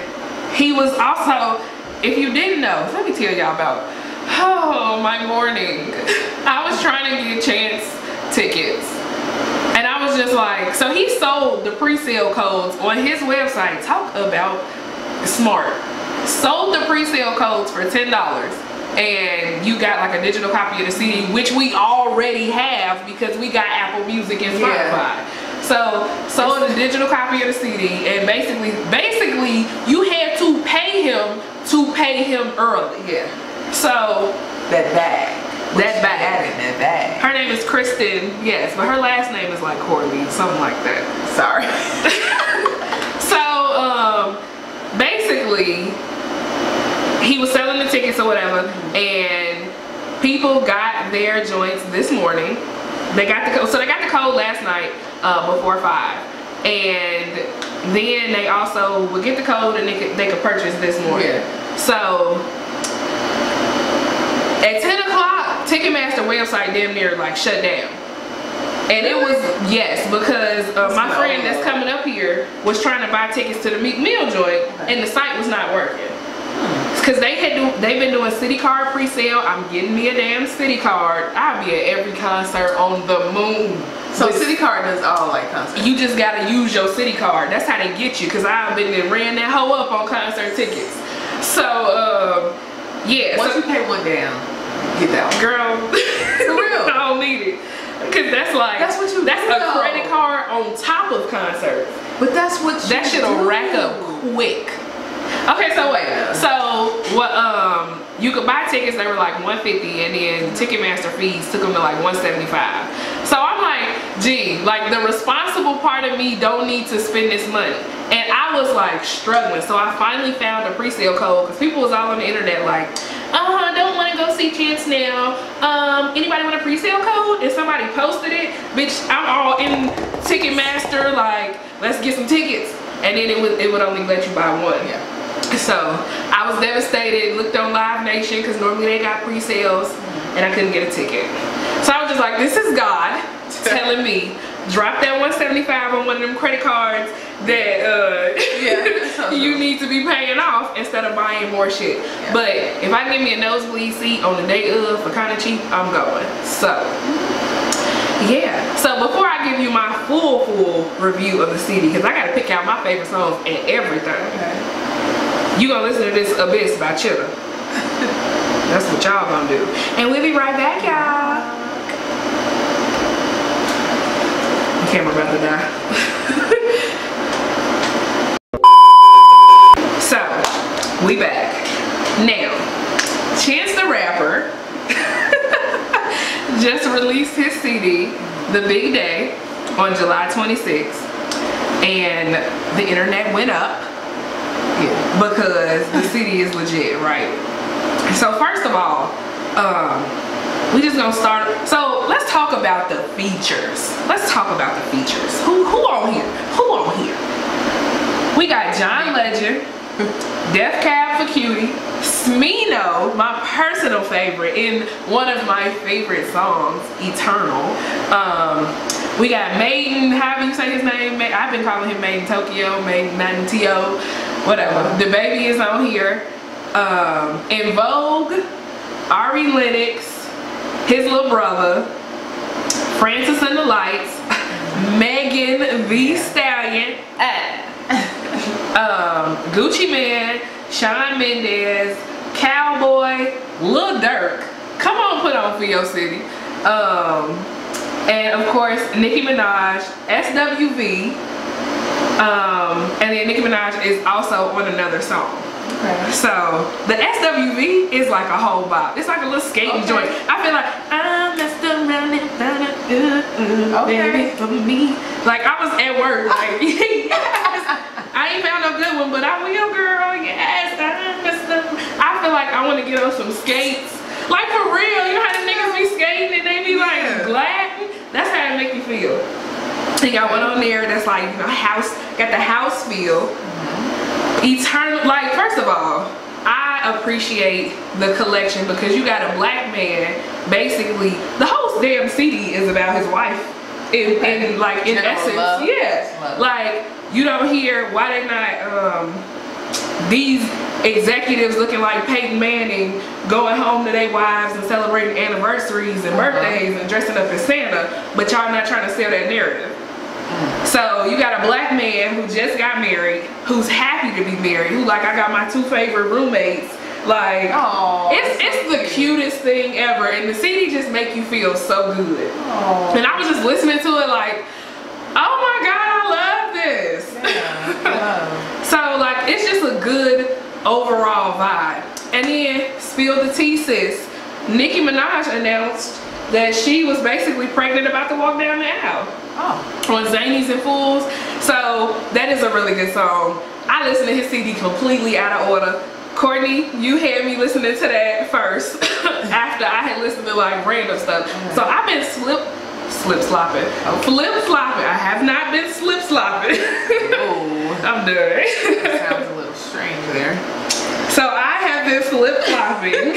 Speaker 2: he was also if you didn't know let me tell y'all about oh my morning I was trying to get Chance tickets and I was just like, so he sold the pre-sale codes on his website. Talk about smart. Sold the pre-sale codes for ten dollars, and you got like a digital copy of the CD, which we already have because we got Apple Music and Spotify.
Speaker 3: Yeah.
Speaker 2: So sold a digital copy of the CD, and basically, basically, you had to pay him to pay him early.
Speaker 3: Yeah.
Speaker 2: So
Speaker 3: That bag.
Speaker 2: That bag.
Speaker 3: that bag.
Speaker 2: her name is Kristen, yes, but her last name is like Corley, something like that.
Speaker 3: Sorry.
Speaker 2: So, um, basically, he was selling the tickets or whatever, and people got their joints this morning. They got the code, so they got the code last night uh, before five, and then they also would get the code and they could they could purchase this morning.
Speaker 3: Yeah.
Speaker 2: So at 10 o'clock, Ticketmaster website damn near like shut down. And it was yes because uh, my friend that's coming up here was trying to buy tickets to the Meek Mill joint, and the site was not working. Cause they had do, they've been doing Citi card pre-sale. I'm getting me a damn Citi card. I'll be at every concert on the moon.
Speaker 3: So Citi Card does all like concerts.
Speaker 2: you just gotta use your Citi card. That's how they get you. Cause I've been and ran that hoe up on concert tickets. So um, yeah.
Speaker 3: Once
Speaker 2: so,
Speaker 3: you pay one down, get that one.
Speaker 2: girl,
Speaker 3: For real.
Speaker 2: I don't need it. Cause that's like
Speaker 3: That's what you
Speaker 2: That's
Speaker 3: do,
Speaker 2: a
Speaker 3: though.
Speaker 2: credit card on top of concert.
Speaker 3: But that's what you
Speaker 2: That shit'll rack up quick. Okay, so wait. So what? Um, you could buy tickets. They were like 150, and then Ticketmaster fees took them to like 175. So I'm like, gee, like the responsible part of me don't need to spend this money, and I was like struggling. So I finally found a pre-sale code because people was all on the internet like, uh, huh, don't want to go see Chance now. Um, anybody want a pre-sale code? And somebody posted it. Bitch, I'm all in Ticketmaster. Like, let's get some tickets. And then it would it would only let you buy one.
Speaker 3: Yeah.
Speaker 2: So I was devastated. Looked on Live Nation because normally they got pre-sales, and I couldn't get a ticket. So I was just like, this is God telling me drop that 175 on one of them credit cards that uh,
Speaker 3: Yeah,
Speaker 2: you need to be paying off instead of buying more shit. But if I can get me a nosebleed seat on the day of for kind of cheap, I'm going. So. Yeah. So before I give you my full full review of the CD, because I gotta pick out my favorite songs and everything. You gonna listen to this Abyss by Chitta. That's what y'all gonna do. And we'll be right back, y'all. The camera about to die. so, we back. Now, Chance the Rapper just released his CD, The Big Day, on July 26th. And the internet went up
Speaker 3: Yeah.
Speaker 2: because the city is legit, right? So first of all, um, we just gonna start. So let's talk about the features. Let's talk about the features. Who who on here? Who on here? We got John Legend, Death Cab for Cutie, Smino, my personal favorite, in one of my favorite songs, Eternal. Um, we got Maiden, how do you say his name? I've been calling him Maiden Tokyo, Maiden Nantio, whatever. The baby is on here. Um, En Vogue, Ari Lennox, his little brother, Francis and the Lights, Megan Thee Stallion, um, Gucci Mane, Shawn Mendes, Calboy, Lil Durk. Come on, put on for your city. Um, and of course, Nicki Minaj, SWV. Um, and then Nicki Minaj is also on another song.
Speaker 3: Okay.
Speaker 2: So the SWV is like a whole bop. It's like a little skating
Speaker 3: Okay.
Speaker 2: joint. I feel like I messed around and found it good,
Speaker 3: Okay.
Speaker 2: baby, for me. Like I was at work, like. I ain't found no good one, but I will, girl. Yes, I. I feel like I want to get on some skates. Like for real, you know how the niggas be skating and they be like
Speaker 3: Yeah.
Speaker 2: glad. That's how it make me feel. They got one on there that's like you know house, got the house feel mm-hmm. eternal like first of all i appreciate the collection because you got a black man basically the whole damn cd is about his wife in, in like in essence
Speaker 3: love.
Speaker 2: yeah
Speaker 3: Love.
Speaker 2: like you don't hear why they not um these executives looking like Peyton Manning going home to their wives and celebrating anniversaries and
Speaker 3: Uh-huh.
Speaker 2: birthdays and dressing up as Santa, but y'all not trying to sell that narrative. So you got a black man who just got married, who's happy to be married, who like I got my two favorite roommates. Like
Speaker 3: Aw,
Speaker 2: it's it's the cutest thing ever, and the CD just make you feel so good.
Speaker 3: Oh.
Speaker 2: And I was just listening to it like, oh my god, I love this.
Speaker 3: Yeah.
Speaker 2: So like it's just a good overall vibe. And then spill the tea sis. Nicki Minaj announced that she was basically pregnant about to walk down the aisle
Speaker 3: Oh.
Speaker 2: on Zanies and Fools. So that is a really good song. I listened to his CD completely out of order. Courtney, you had me listening to that first after I had listened to like random stuff. So I've been slip slip slopping. Flip flopping. I have not been slip slopping.
Speaker 3: Oh.
Speaker 2: I'm done.
Speaker 3: Sounds a little strange there.
Speaker 2: So I have been flip flopping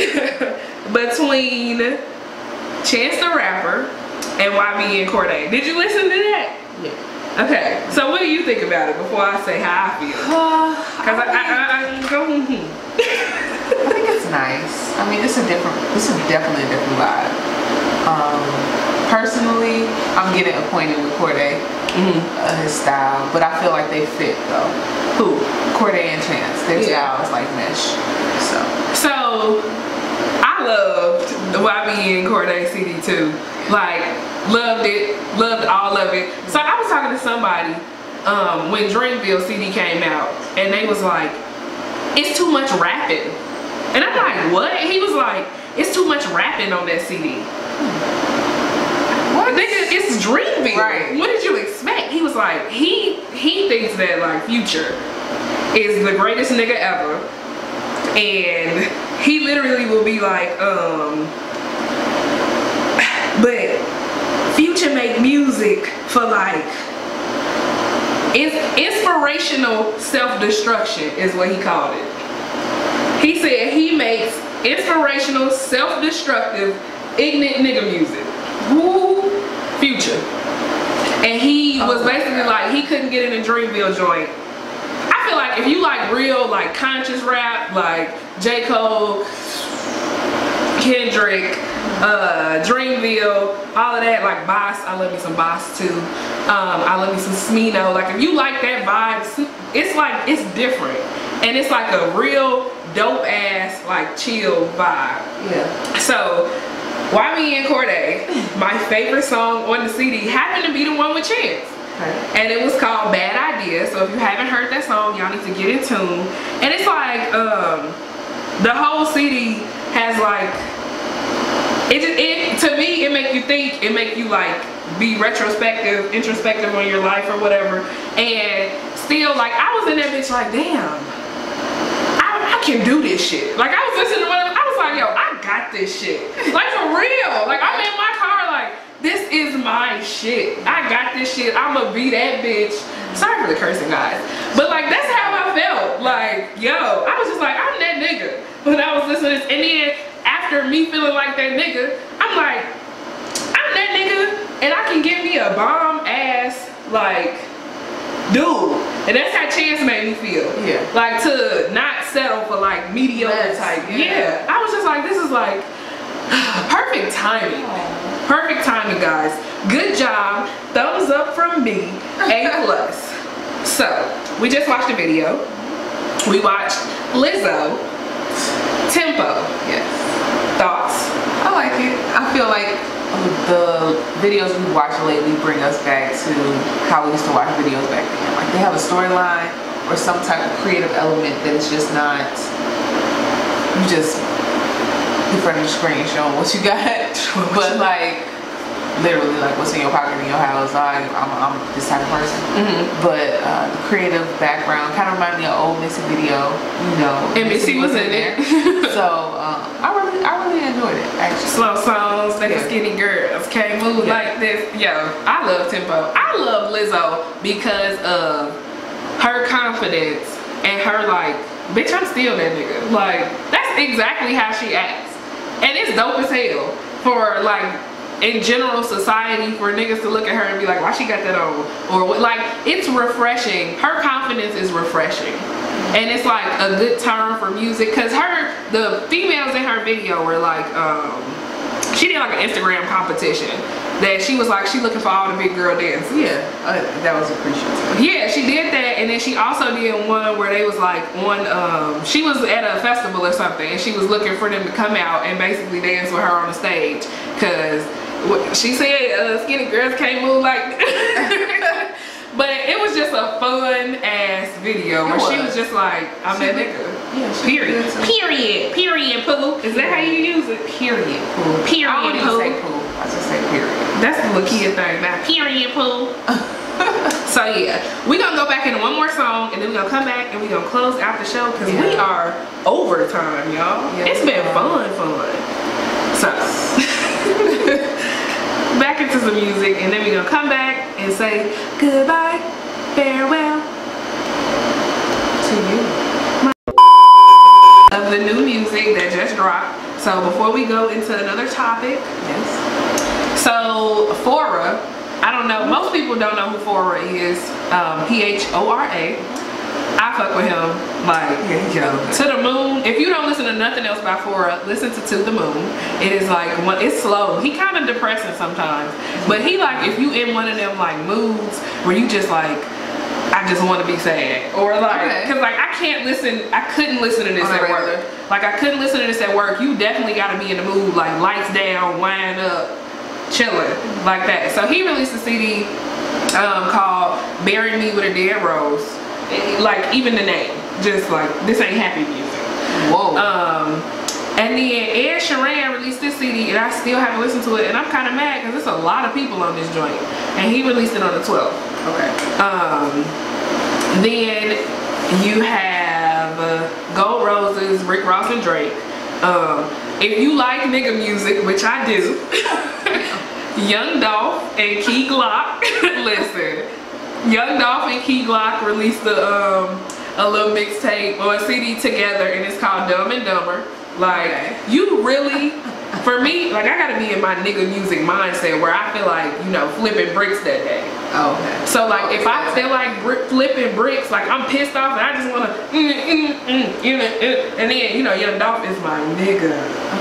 Speaker 2: between Chance the Rapper and YBN Cordae. Did you listen to that?
Speaker 3: Yeah.
Speaker 2: Okay, so what do you think about it before I say how I feel? Cause I, I, I, I go, hmm.
Speaker 3: I think it's nice. I mean, it's a different. This is definitely a different vibe. Um, personally, I'm getting acquainted with Cordae,
Speaker 2: Mhm.
Speaker 3: uh, his style, but I feel like they fit though.
Speaker 2: Who?
Speaker 3: Cordae and Chance, their
Speaker 2: Yeah.
Speaker 3: styles like mesh. So
Speaker 2: So I loved the YBN Cordae CD too. Like loved it, loved all of it. So I was talking to somebody um, when Dreamville CD came out, and they was like, "It's too much rapping," and I'm like, "What?" He was like, "It's too much rapping on that CD."
Speaker 3: what?
Speaker 2: Nigga, it's Dreamville.
Speaker 3: Right.
Speaker 2: What did you expect? He was like, he he thinks that like Future is the greatest nigga ever, and he literally will be like, um, but Future make music for like. It's inspirational self-destruction is what he called it. He said he makes inspirational, self-destructive, ignorant nigga music. Woo, future. And he was
Speaker 3: Oh
Speaker 2: basically like he couldn't get in a Dreamville joint. I feel like if you like real like conscious rap, like J. Cole, Kendrick, uh, Dreamville, all of that, like Bas, I love me some Bas too. Um, I love me some Smino. Like if you like that vibe, it's like it's different. And it's like a real dope ass, like chill vibe.
Speaker 3: Yeah.
Speaker 2: So, YBN Cordae, my favorite song on the CD, happened to be the one with Chance. And it was called Bad Idea. So if you haven't heard that song, y'all need to get in tune. And it's like, um, the whole CD has like, it just, it, to me, it make you think, it make you like, be retrospective, introspective on your life or whatever. And still, like, I was in that bitch like, damn, I can do this shit. Like I was listening to one of them, I was like, yo, I got this shit. Like for real. Like I'm in my car like, this is my shit. I got this shit. I'ma be that bitch. Sorry for the cursing guys. But like that's how I felt. Like, yo, I was just like, I'm that nigga. When I was listening to this. And then after me feeling like that nigga, I'm like, I'm that nigga and I can give me a bomb ass like dude. And that's how Chance made me feel.
Speaker 3: Yeah.
Speaker 2: Like to not settle for like mediocre
Speaker 3: Less,
Speaker 2: type.
Speaker 3: yeah.
Speaker 2: Yeah. I was just like, this is like perfect timing. Perfect timing, guys. Good job. Thumbs up from me. A plus. so we just watched a video. We watched Lizzo. Tempo.
Speaker 3: Yes.
Speaker 2: Thoughts?
Speaker 3: I like it. I feel like the videos we watch lately bring us back to how we used to watch videos back then. Like they have a storyline or some type of creative element that is just not you just in front of the screen showing what you got. but like literally like what's in your pocket in your house. I, I'm, I'm this type of person.
Speaker 2: Mm-hmm.
Speaker 3: But uh, the creative background kind of reminded me of old Missy video, you know.
Speaker 2: And Missy was in there,
Speaker 3: so um, I really, I really enjoyed it actually.
Speaker 2: slow songs, like
Speaker 3: Yeah.
Speaker 2: skinny girls can't move
Speaker 3: Yeah.
Speaker 2: like this. Yo, I love tempo. I love Lizzo because of her confidence and her like, bitch, I'm still that nigga. Like that's exactly how she acts, and it's dope as hell for like. In general society, for niggas to look at her and be like, "Why she got that on?" or? Like, it's refreshing. Her confidence is refreshing, and it's like a good term for music. Cause her, the females in her video were like, um, she did like an Instagram competition that she was like she looking for all the big girl dances.
Speaker 3: Yeah, uh, that was appreciative.
Speaker 2: Yeah, she did that, and then she also did one where they was like on. Um, she was at a festival or something, and she was looking for them to come out and basically dance with her on the stage, cause she said uh, skinny girls can't move like. but it was just a fun ass video
Speaker 3: It
Speaker 2: where she
Speaker 3: was.
Speaker 2: was just like, I'm
Speaker 3: She
Speaker 2: that
Speaker 3: looked-
Speaker 2: nigga.
Speaker 3: Yeah, she
Speaker 2: Period.
Speaker 3: looked good, too.
Speaker 2: Period. Period. Poo. Is that how you use it? Period.
Speaker 3: Cool.
Speaker 2: Period.
Speaker 3: I don't
Speaker 2: poo.
Speaker 3: say cool. I just say period.
Speaker 2: That's the Lakia thing now. Period, poo. so yeah, we're gonna go back into one more song and then we're gonna come back and we're gonna close out the show because we
Speaker 3: Yeah.
Speaker 2: are overtime, y'all.
Speaker 3: Yeah,
Speaker 2: it's
Speaker 3: we
Speaker 2: been
Speaker 3: are.
Speaker 2: fun, fun. So back into some music and then we're gonna come back and say goodbye, farewell
Speaker 3: To you.
Speaker 2: of the new music that just dropped. So before we go into another topic,
Speaker 3: Yes.
Speaker 2: So Phora, I don't know. Most people don't know who Phora is. Um, P H O R A. I fuck with him like
Speaker 3: Yeah,
Speaker 2: to the moon. If you don't listen to nothing else by Phora, listen to To the Moon. It is like one. It's slow. He kind of depressing sometimes, but he like if you in one of them like moods where you just like. I just want to be sad, or like,
Speaker 3: Okay.
Speaker 2: cause like I can't listen. I couldn't listen to this at work. Like I couldn't listen to this at work. You definitely got to be in the mood, like lights down, wind up, chilling, like that. So he released a CD um, called "Bury Me with a Dead Rose." Like even the name, just like this ain't happy music.
Speaker 3: Whoa.
Speaker 2: Um, and then Ed Sheeran released this CD, and I still haven't listened to it, and I'm kind of mad because there's a lot of people on this joint, and he released it on the 12th.
Speaker 3: okay.
Speaker 2: Um, then you have uh, Gold Roses, Rick Ross and Drake. Um, if you like nigga music, which I do, Young Dolph and Key Glock. listen, Young Dolph and Key Glock released a, um, a little mixtape or a CD together, and it's called Dumb and Dumber. Like,
Speaker 3: Okay.
Speaker 2: you really, for me, like I gotta be in my nigga music mindset where I feel like, you know, flipping bricks that day.
Speaker 3: Oh, okay.
Speaker 2: So like if I feel like flipping bricks, like I'm pissed off and I just wanna, mm, mm, mm, you know, uh, and then you know Young Dolph is my nigga.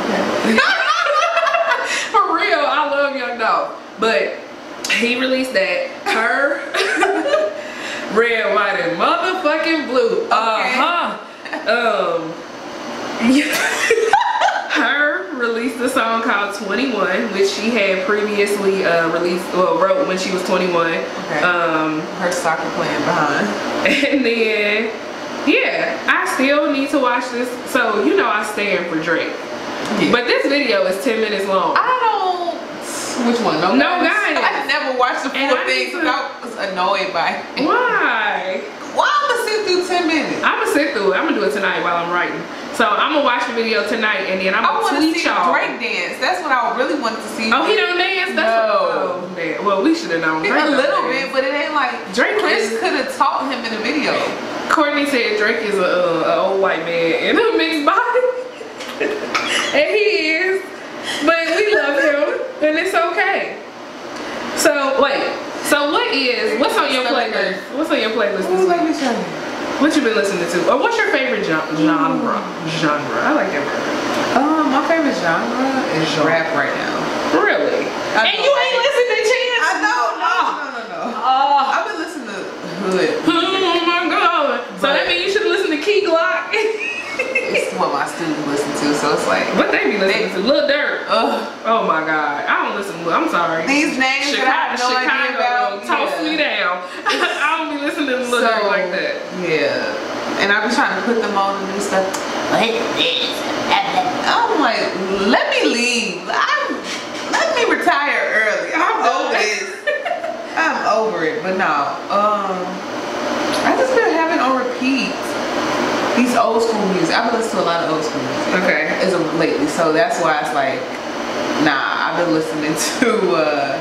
Speaker 3: Okay.
Speaker 2: For real, I love Young Dolph, but he released that her red, white, and motherfucking blue. Uh huh. Um. H.E.R. released a song called 21 which she had previously uh, released well wrote when she was 21
Speaker 3: Okay.
Speaker 2: um
Speaker 3: Her soccer playing behind.
Speaker 2: and then yeah i still need to watch this so you know i stand for drake
Speaker 3: Yeah.
Speaker 2: but this video is 10 minutes long
Speaker 3: I don't. Which one? No,
Speaker 2: No
Speaker 3: guidance?
Speaker 2: Guidance.
Speaker 3: I never watched the full
Speaker 2: I
Speaker 3: thing because I was annoyed by it.
Speaker 2: why
Speaker 3: Why I'm gonna sit through ten minutes.
Speaker 2: I'm gonna sit through it. I'm gonna do it tonight while I'm writing. So I'm gonna watch the video tonight and then I'm gonna tweet y'all.
Speaker 3: I want to see. Drake dance. That's what I really wanted to see.
Speaker 2: Oh, he don't dance? That's
Speaker 3: No.
Speaker 2: oh, man. Well, we should have known. Drake
Speaker 3: a little bit, but it ain't like
Speaker 2: Drake
Speaker 3: Chris could have taught him in the video.
Speaker 2: Courtney said Drake is a, uh, a old white man in a mixed body, and he is. But we love him, and it's okay. So wait. So what is what's on your playlist? What's on your playlist this week?
Speaker 3: me show you.
Speaker 2: What you been listening to? Or what's your favorite gen- genre? Mm. Genre. I like that word.
Speaker 3: Um, my favorite genre is rap right now.
Speaker 2: Really?
Speaker 3: I
Speaker 2: and
Speaker 3: know.
Speaker 2: you ain't listening to Chance?
Speaker 3: I don't know, no, no, ah. no, no.
Speaker 2: Oh.
Speaker 3: I've been listening to Hood.
Speaker 2: Hmm, oh my god. So that means you should listen to Key Glock.
Speaker 3: What my students listen to, so it's like,
Speaker 2: what they be listening to? Lil Durk.
Speaker 3: ugh.
Speaker 2: Oh my god. I don't listen to I'm sorry.
Speaker 3: These names that I have no
Speaker 2: Chicago,
Speaker 3: idea about.
Speaker 2: toss
Speaker 3: yeah.
Speaker 2: me down. I don't be listening to Lil
Speaker 3: So,
Speaker 2: Durk like that.
Speaker 3: Yeah. And I be trying to put them on and do stuff. What is this? I'm like, let me leave. I'm, let me retire early. I'm over this. I'm over it. But no. Um, I just been having on repeat these old school music. I've been listening to a lot of old school music
Speaker 2: Okay.
Speaker 3: as of lately. So that's why it's like, nah, I've been listening to uh,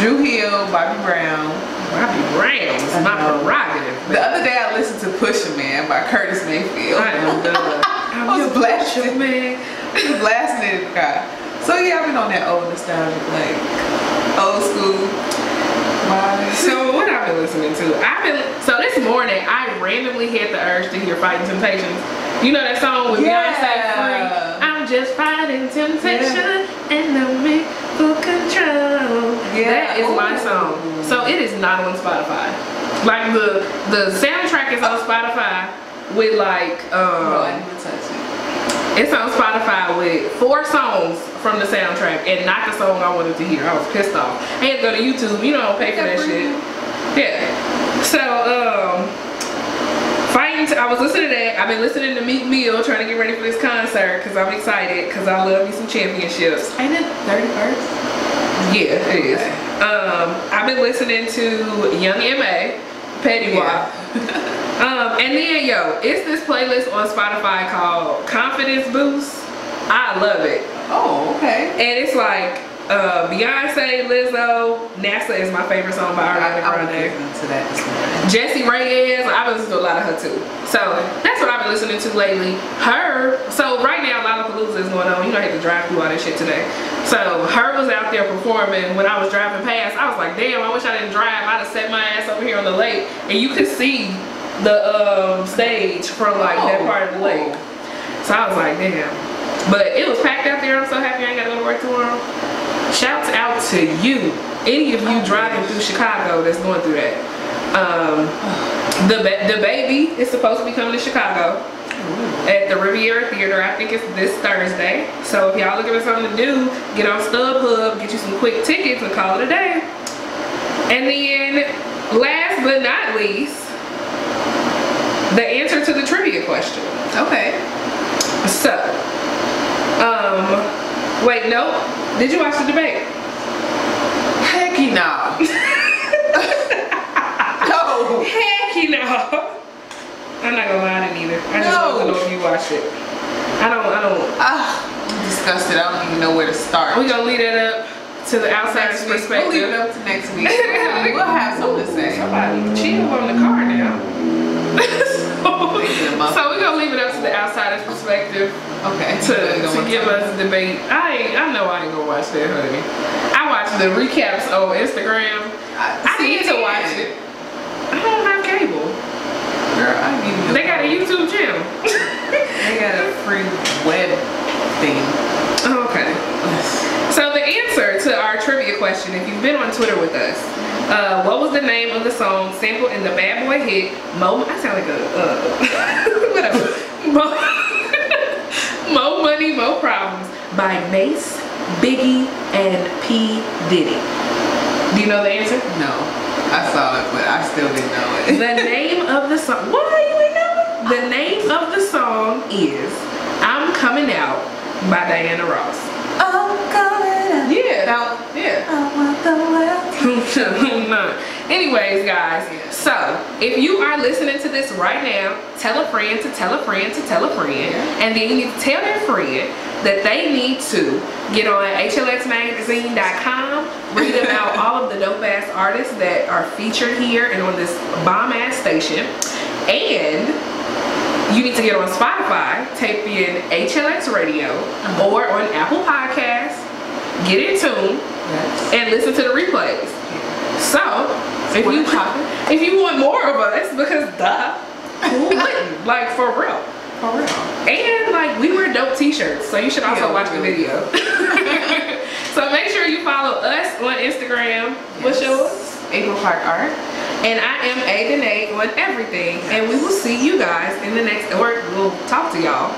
Speaker 3: Dru Hill, Bobby Brown.
Speaker 2: Bobby Brown is
Speaker 3: I
Speaker 2: my prerogative.
Speaker 3: The other day I listened to Pusherman by Curtis Mayfield.
Speaker 2: I am done.
Speaker 3: I was blasting,
Speaker 2: man.
Speaker 3: was blasting it in the car. So yeah, I've been on that old nostalgic, like old school
Speaker 2: So what I've been listening to? I've been so this morning I randomly had the urge to hear Fighting Temptations. You know that song with
Speaker 3: Yeah.
Speaker 2: Beyonce free? I'm just fighting temptation and I'm in full control.
Speaker 3: Yeah.
Speaker 2: That is my song. So it is not on Spotify. Like the the soundtrack is on Spotify with like um
Speaker 3: it.
Speaker 2: It's on Spotify with four songs from the soundtrack and not the song I wanted to hear. I was pissed off. I had to go to YouTube. You know, I don't pay for that shit. Yeah. So, um, fighting. I was listening to that. I've been listening to Meek Mill, trying to get ready for this concert because I'm excited because I love me some championships.
Speaker 3: Ain't it 31st?
Speaker 2: Yeah, it is. Um, I've been listening to Young M.A, Fetty Wap. Um, and then yo, it's this playlist on Spotify called Confidence Boost. I love it.
Speaker 3: Oh, okay.
Speaker 2: And it's like uh, Beyonce, Lizzo, NASA is my favorite song by Ariana Grande.
Speaker 3: to that this morning.
Speaker 2: Jessie Reyez, I've been listening to a lot of her too. So that's what I've been listening to lately. H.E.R., so right now Lollapalooza is going on. You know, I had to drive through all this shit today. So H.E.R. was out there performing when I was driving past. I was like, damn, I wish I didn't drive. I'd have set my ass over here on the lake and you could see the um, stage from like that
Speaker 3: Oh,
Speaker 2: part of the lake. So I was like, damn. But it was packed out there. I'm so happy I ain't gotta go to work tomorrow. Shouts out to you, any of you driving through Chicago that's going through that. Um, the the baby is supposed to be coming to Chicago at the Riviera Theater. I think it's this Thursday. So if y'all looking for something to do, get on StubHub, get you some quick tickets, and call it a day. And then, last but not least, the answer to the trivia question.
Speaker 3: Okay.
Speaker 2: So, um, wait, no. Did you watch the debate?
Speaker 3: Heck no. no.
Speaker 2: Heck you know. I'm not gonna lie, I didn't either. I just
Speaker 3: No.
Speaker 2: to know if you watched it. I don't, I don't.
Speaker 3: Ah, I'm disgusted. I don't even know where to start.
Speaker 2: We're gonna leave that up to the outsider's
Speaker 3: week. We'll leave it up to next week. we'll have something to say.
Speaker 2: Somebody chill on the car now. so, so we're gonna leave it up to the outsider's perspective
Speaker 3: Okay.
Speaker 2: to, to give us a debate. I I know I ain't gonna watch that, honey. I watch the recaps on Instagram. I need to watch it. I don't have cable.
Speaker 3: Girl, I give you.
Speaker 2: They got a YouTube channel.
Speaker 3: They got a free web thing.
Speaker 2: Okay. So the answer to our trivia question, if you've been on Twitter with us, uh, what was the name of the song sampled in the Bad Boy hit Mo? I sound like a uh, whatever. Mo, Mo Money, Mo Problems by Mase, Biggie, and P Diddy. Do you know the answer?
Speaker 3: No, I saw it, but I still didn't know it.
Speaker 2: The name of the song. Why you ain't know it? The name of the song is "I'm Coming Out" by Diana Ross.
Speaker 3: I'm coming out.
Speaker 2: Yeah.
Speaker 3: Now,
Speaker 2: Yeah.
Speaker 3: I want the world.
Speaker 2: Anyways, guys, so if you are listening to this right now, tell a friend to tell a friend to tell a friend, and then you tell their friend that they need to get on hlxmagazine.com, read about all of the dope ass artists that are featured here and on this bomb ass station, and you need to get on Spotify, type in HLX Radio,
Speaker 3: Uh-huh.
Speaker 2: or on Apple Podcasts, get in tune,
Speaker 3: Yes.
Speaker 2: and listen to the replays. So, if you if you want more of us, because duh, who wouldn't? like for real.
Speaker 3: For real.
Speaker 2: And like we wear dope t-shirts, so you should also
Speaker 3: Yeah,
Speaker 2: watch the video. so make sure you follow us on Instagram. What's
Speaker 3: Yes.
Speaker 2: yours?
Speaker 3: April Park Art.
Speaker 2: And I am Ayye Denay on everything. And we will see you guys in the next or we'll talk to y'all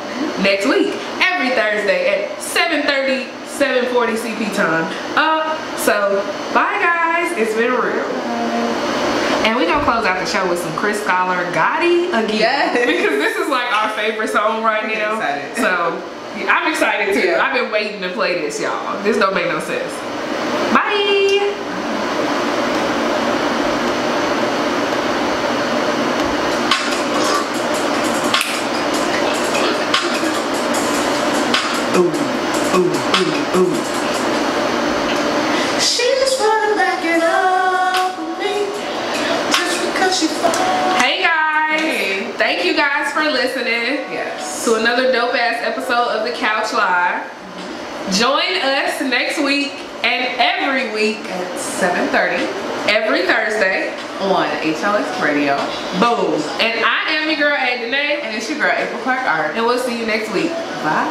Speaker 2: next week. Every Thursday at 7:30, 740 CP time. Uh so bye guys. It's been real. And we're gonna close out the show with some Chris Scholar Gotti again.
Speaker 3: Yes.
Speaker 2: Because this is like our favorite song right
Speaker 3: I'm
Speaker 2: now.
Speaker 3: excited.
Speaker 2: So I'm excited too.
Speaker 3: Yeah.
Speaker 2: I've been waiting to play this, y'all. This don't make no sense. Bye. Ooh, ooh, ooh, ooh. For listening
Speaker 3: Yes.
Speaker 2: to another dope ass episode of the Couch Live. Join us next week and every week,
Speaker 3: At 7.30
Speaker 2: every Thursday.
Speaker 3: on HLX Radio.
Speaker 2: Boom. And I am your girl A
Speaker 3: And it's your girl, April Clark Art.
Speaker 2: and we'll see you next week.
Speaker 3: Bye.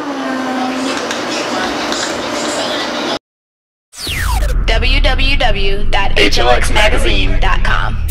Speaker 1: www.hlxmagazine.com.